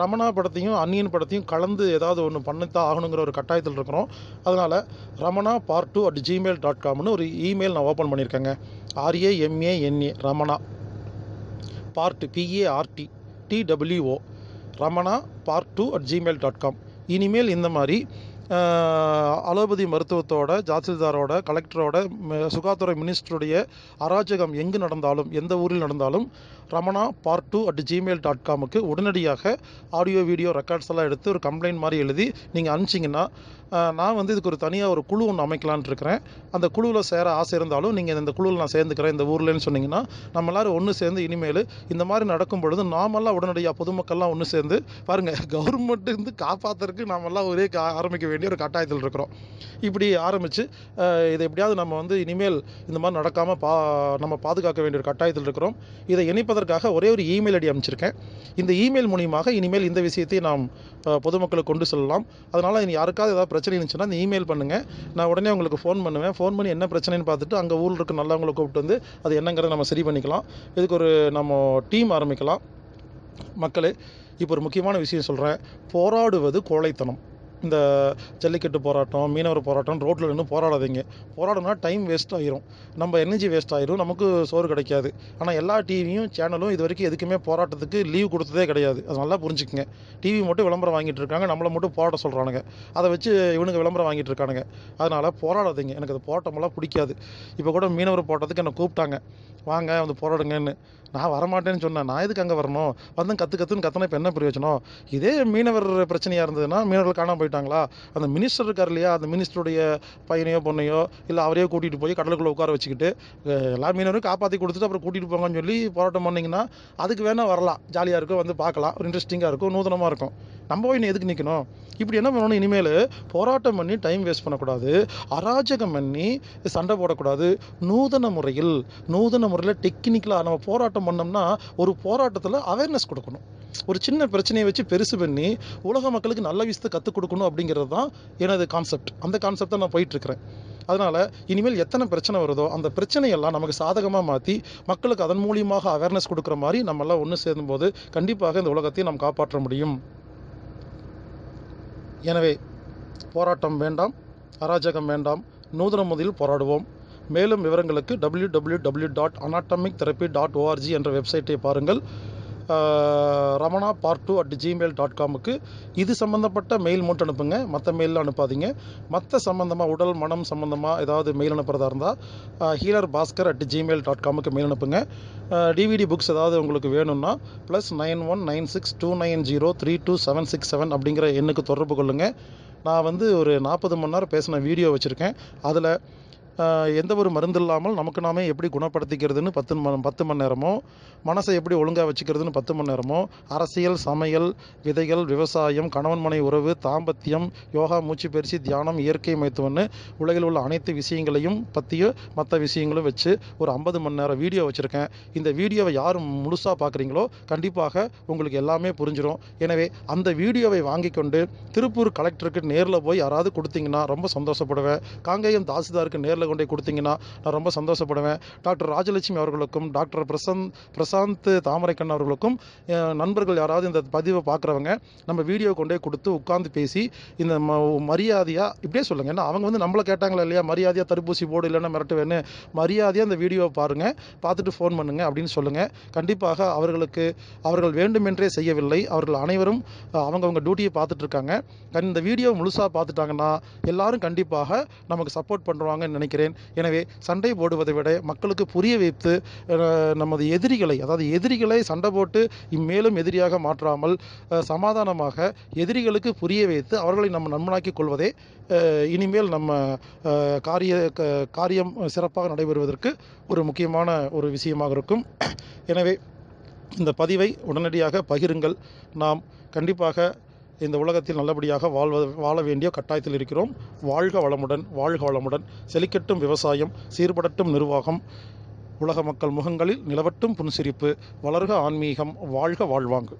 ரமணா படத்தையும் அன்னியன் படத்தையும் கலந்து ஏதாவது ஒன்று பண்ணித்தான் ஆகணுங்கிற ஒரு கட்டாயத்தில் இருக்கிறோம். அதனால் Ramana part two at Gmail dot காம்னு ஒரு இமெயில் நான் open பண்ணியிருக்கேங்க. R A M A N A Ramana. Part P A R T T W O Ramana part two at Gmail dot com இனிமேல் இந்த மாதிரி அலோபதி மருத்துவத்தோட ஜாசில்தாரோட கலெக்டரோட ம- சுகாதார மினிஸ்டருடைய அராஜகம் எங்கு நடந்தாலும் எந்த ஊரில் நடந்தாலும் Ramana part two at Gmail dot காமுக்கு உடனடியாக ஆடியோ வீடியோ ரெக்கார்ட்ஸ் எல்லாம் எடுத்து ஒரு கம்ப்ளைண்ட் மாதிரி எழுதி நீங்கள் அனுப்பிச்சிங்கன்னா நான் வந்து இதுக்கு ஒரு தனியாக ஒரு குழு ஒன்று அமைக்கலான் இருக்கிறேன். அந்த குழுவில் சேர ஆசை இருந்தாலும் நீங்கள் இந்த குழுவில் நான் சேர்ந்துக்கிறேன். இந்த ஊர்லன்னு சொன்னீங்கன்னா நம்ம எல்லோரும் ஒன்று சேர்ந்து இனிமேல் இந்த மாதிரி நடக்கும் பொழுது நாமெல்லாம் உடனடியாக பொதுமக்கள்லாம் ஒன்று சேர்ந்து பாருங்கள் கவர்மெண்ட்டு இருந்து காப்பாற்றுறதுக்கு நாமெல்லாம் ஒரே கா ஆரம்பிக்க வேண்டிய ஒரு கட்டாயத்தில் இருக்கிறோம். இப்படி ஆரம்பித்து இதை எப்படியாவது நம்ம வந்து இனிமேல் இந்த மாதிரி நடக்காமல் பா நம்ம பாதுகாக்க வேண்டிய ஒரு கட்டாயத்தில் இருக்கிறோம். இதை இணைப்பதற்காக ஒரே ஒரு இமெயில் ஐடி அமைச்சிருக்கேன் இந்த இமெயில் மூலியமாக இனிமேல் இந்த விஷயத்தை நாம் பொதுமக்களுக்கு கொண்டு செல்லலாம். அதனால் இனி யாருக்காவது ஏதாவது பிரச்சனை இருந்துச்சுன்னா இந்த இமெயில் பண்ணுங்கள் நான் உடனே உங்களுக்கு ஃபோன் பண்ணுவேன். ஃபோன் பண்ணி என்ன பிரச்சனைன்னு பார்த்துட்டு அங்கே ஊரில் இருக்க நல்லவங்களை கூப்பிட்டு வந்து அது என்னங்கிறத நம்ம சரி பண்ணிக்கலாம். இதுக்கு ஒரு நம்ம டீம் ஆரம்பிக்கலாம். மக்களே இப்போ ஒரு முக்கியமான விஷயம் சொல்கிறேன் போராடுவது கோழைத்தனம். இந்த ஜல்லிக்கட்டு போராட்டம் மீனவர் போராட்டம் ரோட்டில் நின்று போராடாதீங்க. போராடணும்னா டைம் வேஸ்ட் ஆயிரும். நம்ம எனர்ஜி வேஸ்ட் ஆயிரும். நமக்கு சோறு கிடைக்காது. ஆனால் எல்லா டிவியும் சேனலும் இது வரைக்கும் எதுக்குமே போராட்டத்துக்கு லீவ் கொடுத்ததே கிடையாது. அது நல்லா புரிஞ்சுக்குங்க. டிவி மட்டும் விளம்பரம் வாங்கிட்டு இருக்காங்க. நம்மளை மட்டும் போராட்ட சொல்கிறானுங்க அதை வச்சு இவனுங்க விளம்பரம் வாங்கிட்டு இருக்கானுங்க. அதனால் போராடாதீங்க. எனக்கு அது போராட்டமெல்லாம் பிடிக்காது. இப்போ கூட மீனவர் போராட்டத்துக்கு என்னை கூப்பிட்டாங்க. வாங்க வந்து போராடுங்கன்னு. நான் வரமாட்டேன்னு சொன்னேன். நான் எதுக்கு அங்கே வரணும்? வந்து கற்று கற்றுன்னு கத்தனை இப்போ என்ன பிரயோஜனம் இதே மீனவர் பிரச்சனையாக இருந்ததுன்னா மீனவர்கள் காணாமல் போயிட்டாங்களா? அந்த மினிஸ்டர் இருக்கார் இல்லையா? அந்த மினிஸ்டருடைய பையனையோ பொண்ணையோ இல்லை அவரையோ கூட்டிகிட்டு போய் கடலுக்குள்ளே உட்கார வச்சுக்கிட்டு எல்லா மீனவரும் காப்பாற்றி கொடுத்துட்டு அப்புறம் கூட்டிகிட்டு போங்கன்னு சொல்லி போராட்டம் பண்ணிங்கன்னா அதுக்கு வேணால் வரலாம். ஜாலியாக இருக்கும் வந்து பார்க்கலாம். ஒரு இன்ட்ரெஸ்டிங்காக இருக்கும் நூதனமாக இருக்கும். நம்ம போய் இன்னும் எதுக்கு நிற்கணும் இப்படி என்ன பண்ணணும்? இனிமேல் போராட்டம் பண்ணி டைம் வேஸ்ட் பண்ணக்கூடாது. அராஜகம் பண்ணி சண்டை போடக்கூடாது. நூதன முறையில் நூதன முறையில் டெக்னிக்கலாக நம்ம போராட்டம் பண்ணோம்னா ஒரு போராட்டத்தில் அவேர்னஸ் கொடுக்கணும். ஒரு சின்ன பிரச்சனையை வச்சு பெருசு பண்ணி உலக மக்களுக்கு நல்ல விஷயத்தை கற்றுக் கொடுக்கணும் அப்படிங்கிறது தான் எனது கான்செப்ட் அந்த கான்செப்டை நான் போயிட்டுருக்கிறேன். அதனால் இனிமேல் எத்தனை பிரச்சனை வருதோ அந்த பிரச்சனையெல்லாம் நமக்கு சாதகமாக மாற்றி மக்களுக்கு அதன் மூலியமாக அவேர்னஸ் கொடுக்குற மாதிரி நம்மெல்லாம் ஒன்று சேரும்போது கண்டிப்பாக இந்த உலகத்தை நாம் காப்பாற்ற முடியும். எனவே போராட்டம் வேண்டாம் அராஜகம் வேண்டாம் நூதன முறையில் போராடுவோம். மேலும் விவரங்களுக்கு W W W dot anatomic therapy dot ORG என்ற வெப்சைட்டை பாருங்கள் Ramana part two at Gmail dot காமுக்கு இது சம்மந்தப்பட்ட மெயில் மட்டும் அனுப்புங்க. மற்ற மெயிலில் அனுப்பாதீங்க. மற்ற சம்மந்தமாக உடல் மனம் சம்மந்தமாக ஏதாவது மெயில் அனுப்புகிறதா இருந்தால் healer Bhaskar at Gmail dot காமுக்கு mail அனுப்புங்க. டிவிடி புக்ஸ் ஏதாவது உங்களுக்கு வேணும்னா plus nine one nine six two nine zero three two seven six seven அப்படிங்கிற எண்ணுக்கு தொடர்பு கொள்ளுங்கள் நான் வந்து ஒரு நாற்பது மணி நேரம் பேசின வீடியோ வச்சுருக்கேன். அதில் எந்த ஒரு மருந்து இல்லாமல் நமக்கு நாமே எப்படி குணப்படுத்திக்கிறதுன்னு பத்து மணி பத்து மணி நேரமோ மனசை எப்படி ஒழுங்காக வச்சுக்கிறதுன்னு பத்து மணி நேரமோ அரசியல் சமையல் விதைகள் விவசாயம் கணவன் மனை உறவு தாம்பத்தியம் யோகா மூச்சு பயிற்சி தியானம் இயற்கை மருத்துவம்னு உலகில் உள்ள அனைத்து விஷயங்களையும் பற்றியும் மற்ற விஷயங்களும் வச்சு ஒரு ஐம்பது மணி நேரம் வீடியோ வச்சுருக்கேன். இந்த வீடியோவை யார் முழுசாக பார்க்குறீங்களோ கண்டிப்பாக உங்களுக்கு எல்லாமே புரிஞ்சிடும் எனவே அந்த வீடியோவை வாங்கி கொண்டு திருப்பூர் கலெக்டருக்கு நேரில் போய் யாராவது கொடுத்தீங்கன்னா ரொம்ப சந்தோஷப்படுவேன். காங்கேயம் தாசுதாருக்கு நேரில் கொண்டு கொடுத்தீங்கன்னா நான் ரொம்ப சந்தோஷப்படுவேன். டாக்டர் ராஜலட்சுமி அவர்களுக்கும் டாக்டர் பிரசந்த் பிரசாந்த் தாமரைக்கண் அவர்களுக்கும் நண்பர்கள் யாராவது இந்த பதிவை பார்க்குறவங்க நம்ம வீடியோ கொண்டு போய் கொடுத்து உட்காந்து பேசி இந்த ம மரியாதையாக இப்படியே சொல்லுங்கள் ஏன்னா அவங்க வந்து நம்மளை கேட்டாங்களா இல்லையா? மரியாதையாக தடுப்பூசி போடு இல்லைன்னா மிரட்டுவேன்னு மரியாதையாக அந்த வீடியோவை பாருங்கள் பார்த்துட்டு ஃபோன் பண்ணுங்க அப்படின்னு சொல்லுங்கள் கண்டிப்பாக அவர்களுக்கு அவர்கள் வேண்டுமென்றே செய்யவில்லை. அவர்கள் அனைவரும் அவங்கவுங்க டியூட்டியை பார்த்துட்டு இருக்காங்க. கண் இந்த வீடியோ முழுசாக பார்த்துட்டாங்கன்னா எல்லாரும் கண்டிப்பாக நமக்கு சப்போர்ட் பண்ணுவாங்கன்னு நினைக்கிறேன். எனவே சண்டை போடுவதை விட மக்களுக்கு புரிய வைத்து நமது எதிரிகளை அதாவது எதிரிகளை சண்டை போட்டு இம்மேலும் எதிரியாக மாற்றாமல் சமாதானமாக எதிரிகளுக்கு புரிய வைத்து அவர்களை நம்ம நண்பனாக்கிக் கொள்வதே இனிமேல் நம்ம காரிய காரியம் சிறப்பாக நடைபெறுவதற்கு ஒரு முக்கியமான ஒரு விஷயமாக இருக்கும். எனவே இந்த பதிவை உடனடியாக பகிருங்கள். நாம் கண்டிப்பாக இந்த உலகத்தில் நல்லபடியாக வாழ்வ வாழ வேண்டிய கட்டாயத்தில் இருக்கிறோம். வாழ்க வளமுடன் வாழ்க வளமுடன். செழிக்கட்டும் விவசாயம் சீர்படட்டும் நிர்வாகம். உலக மக்கள் முகங்களில் நிலவட்டும் புன்சிரிப்பு. வளர்க ஆன்மீகம் வாழ்க வாழ்வாங்கு.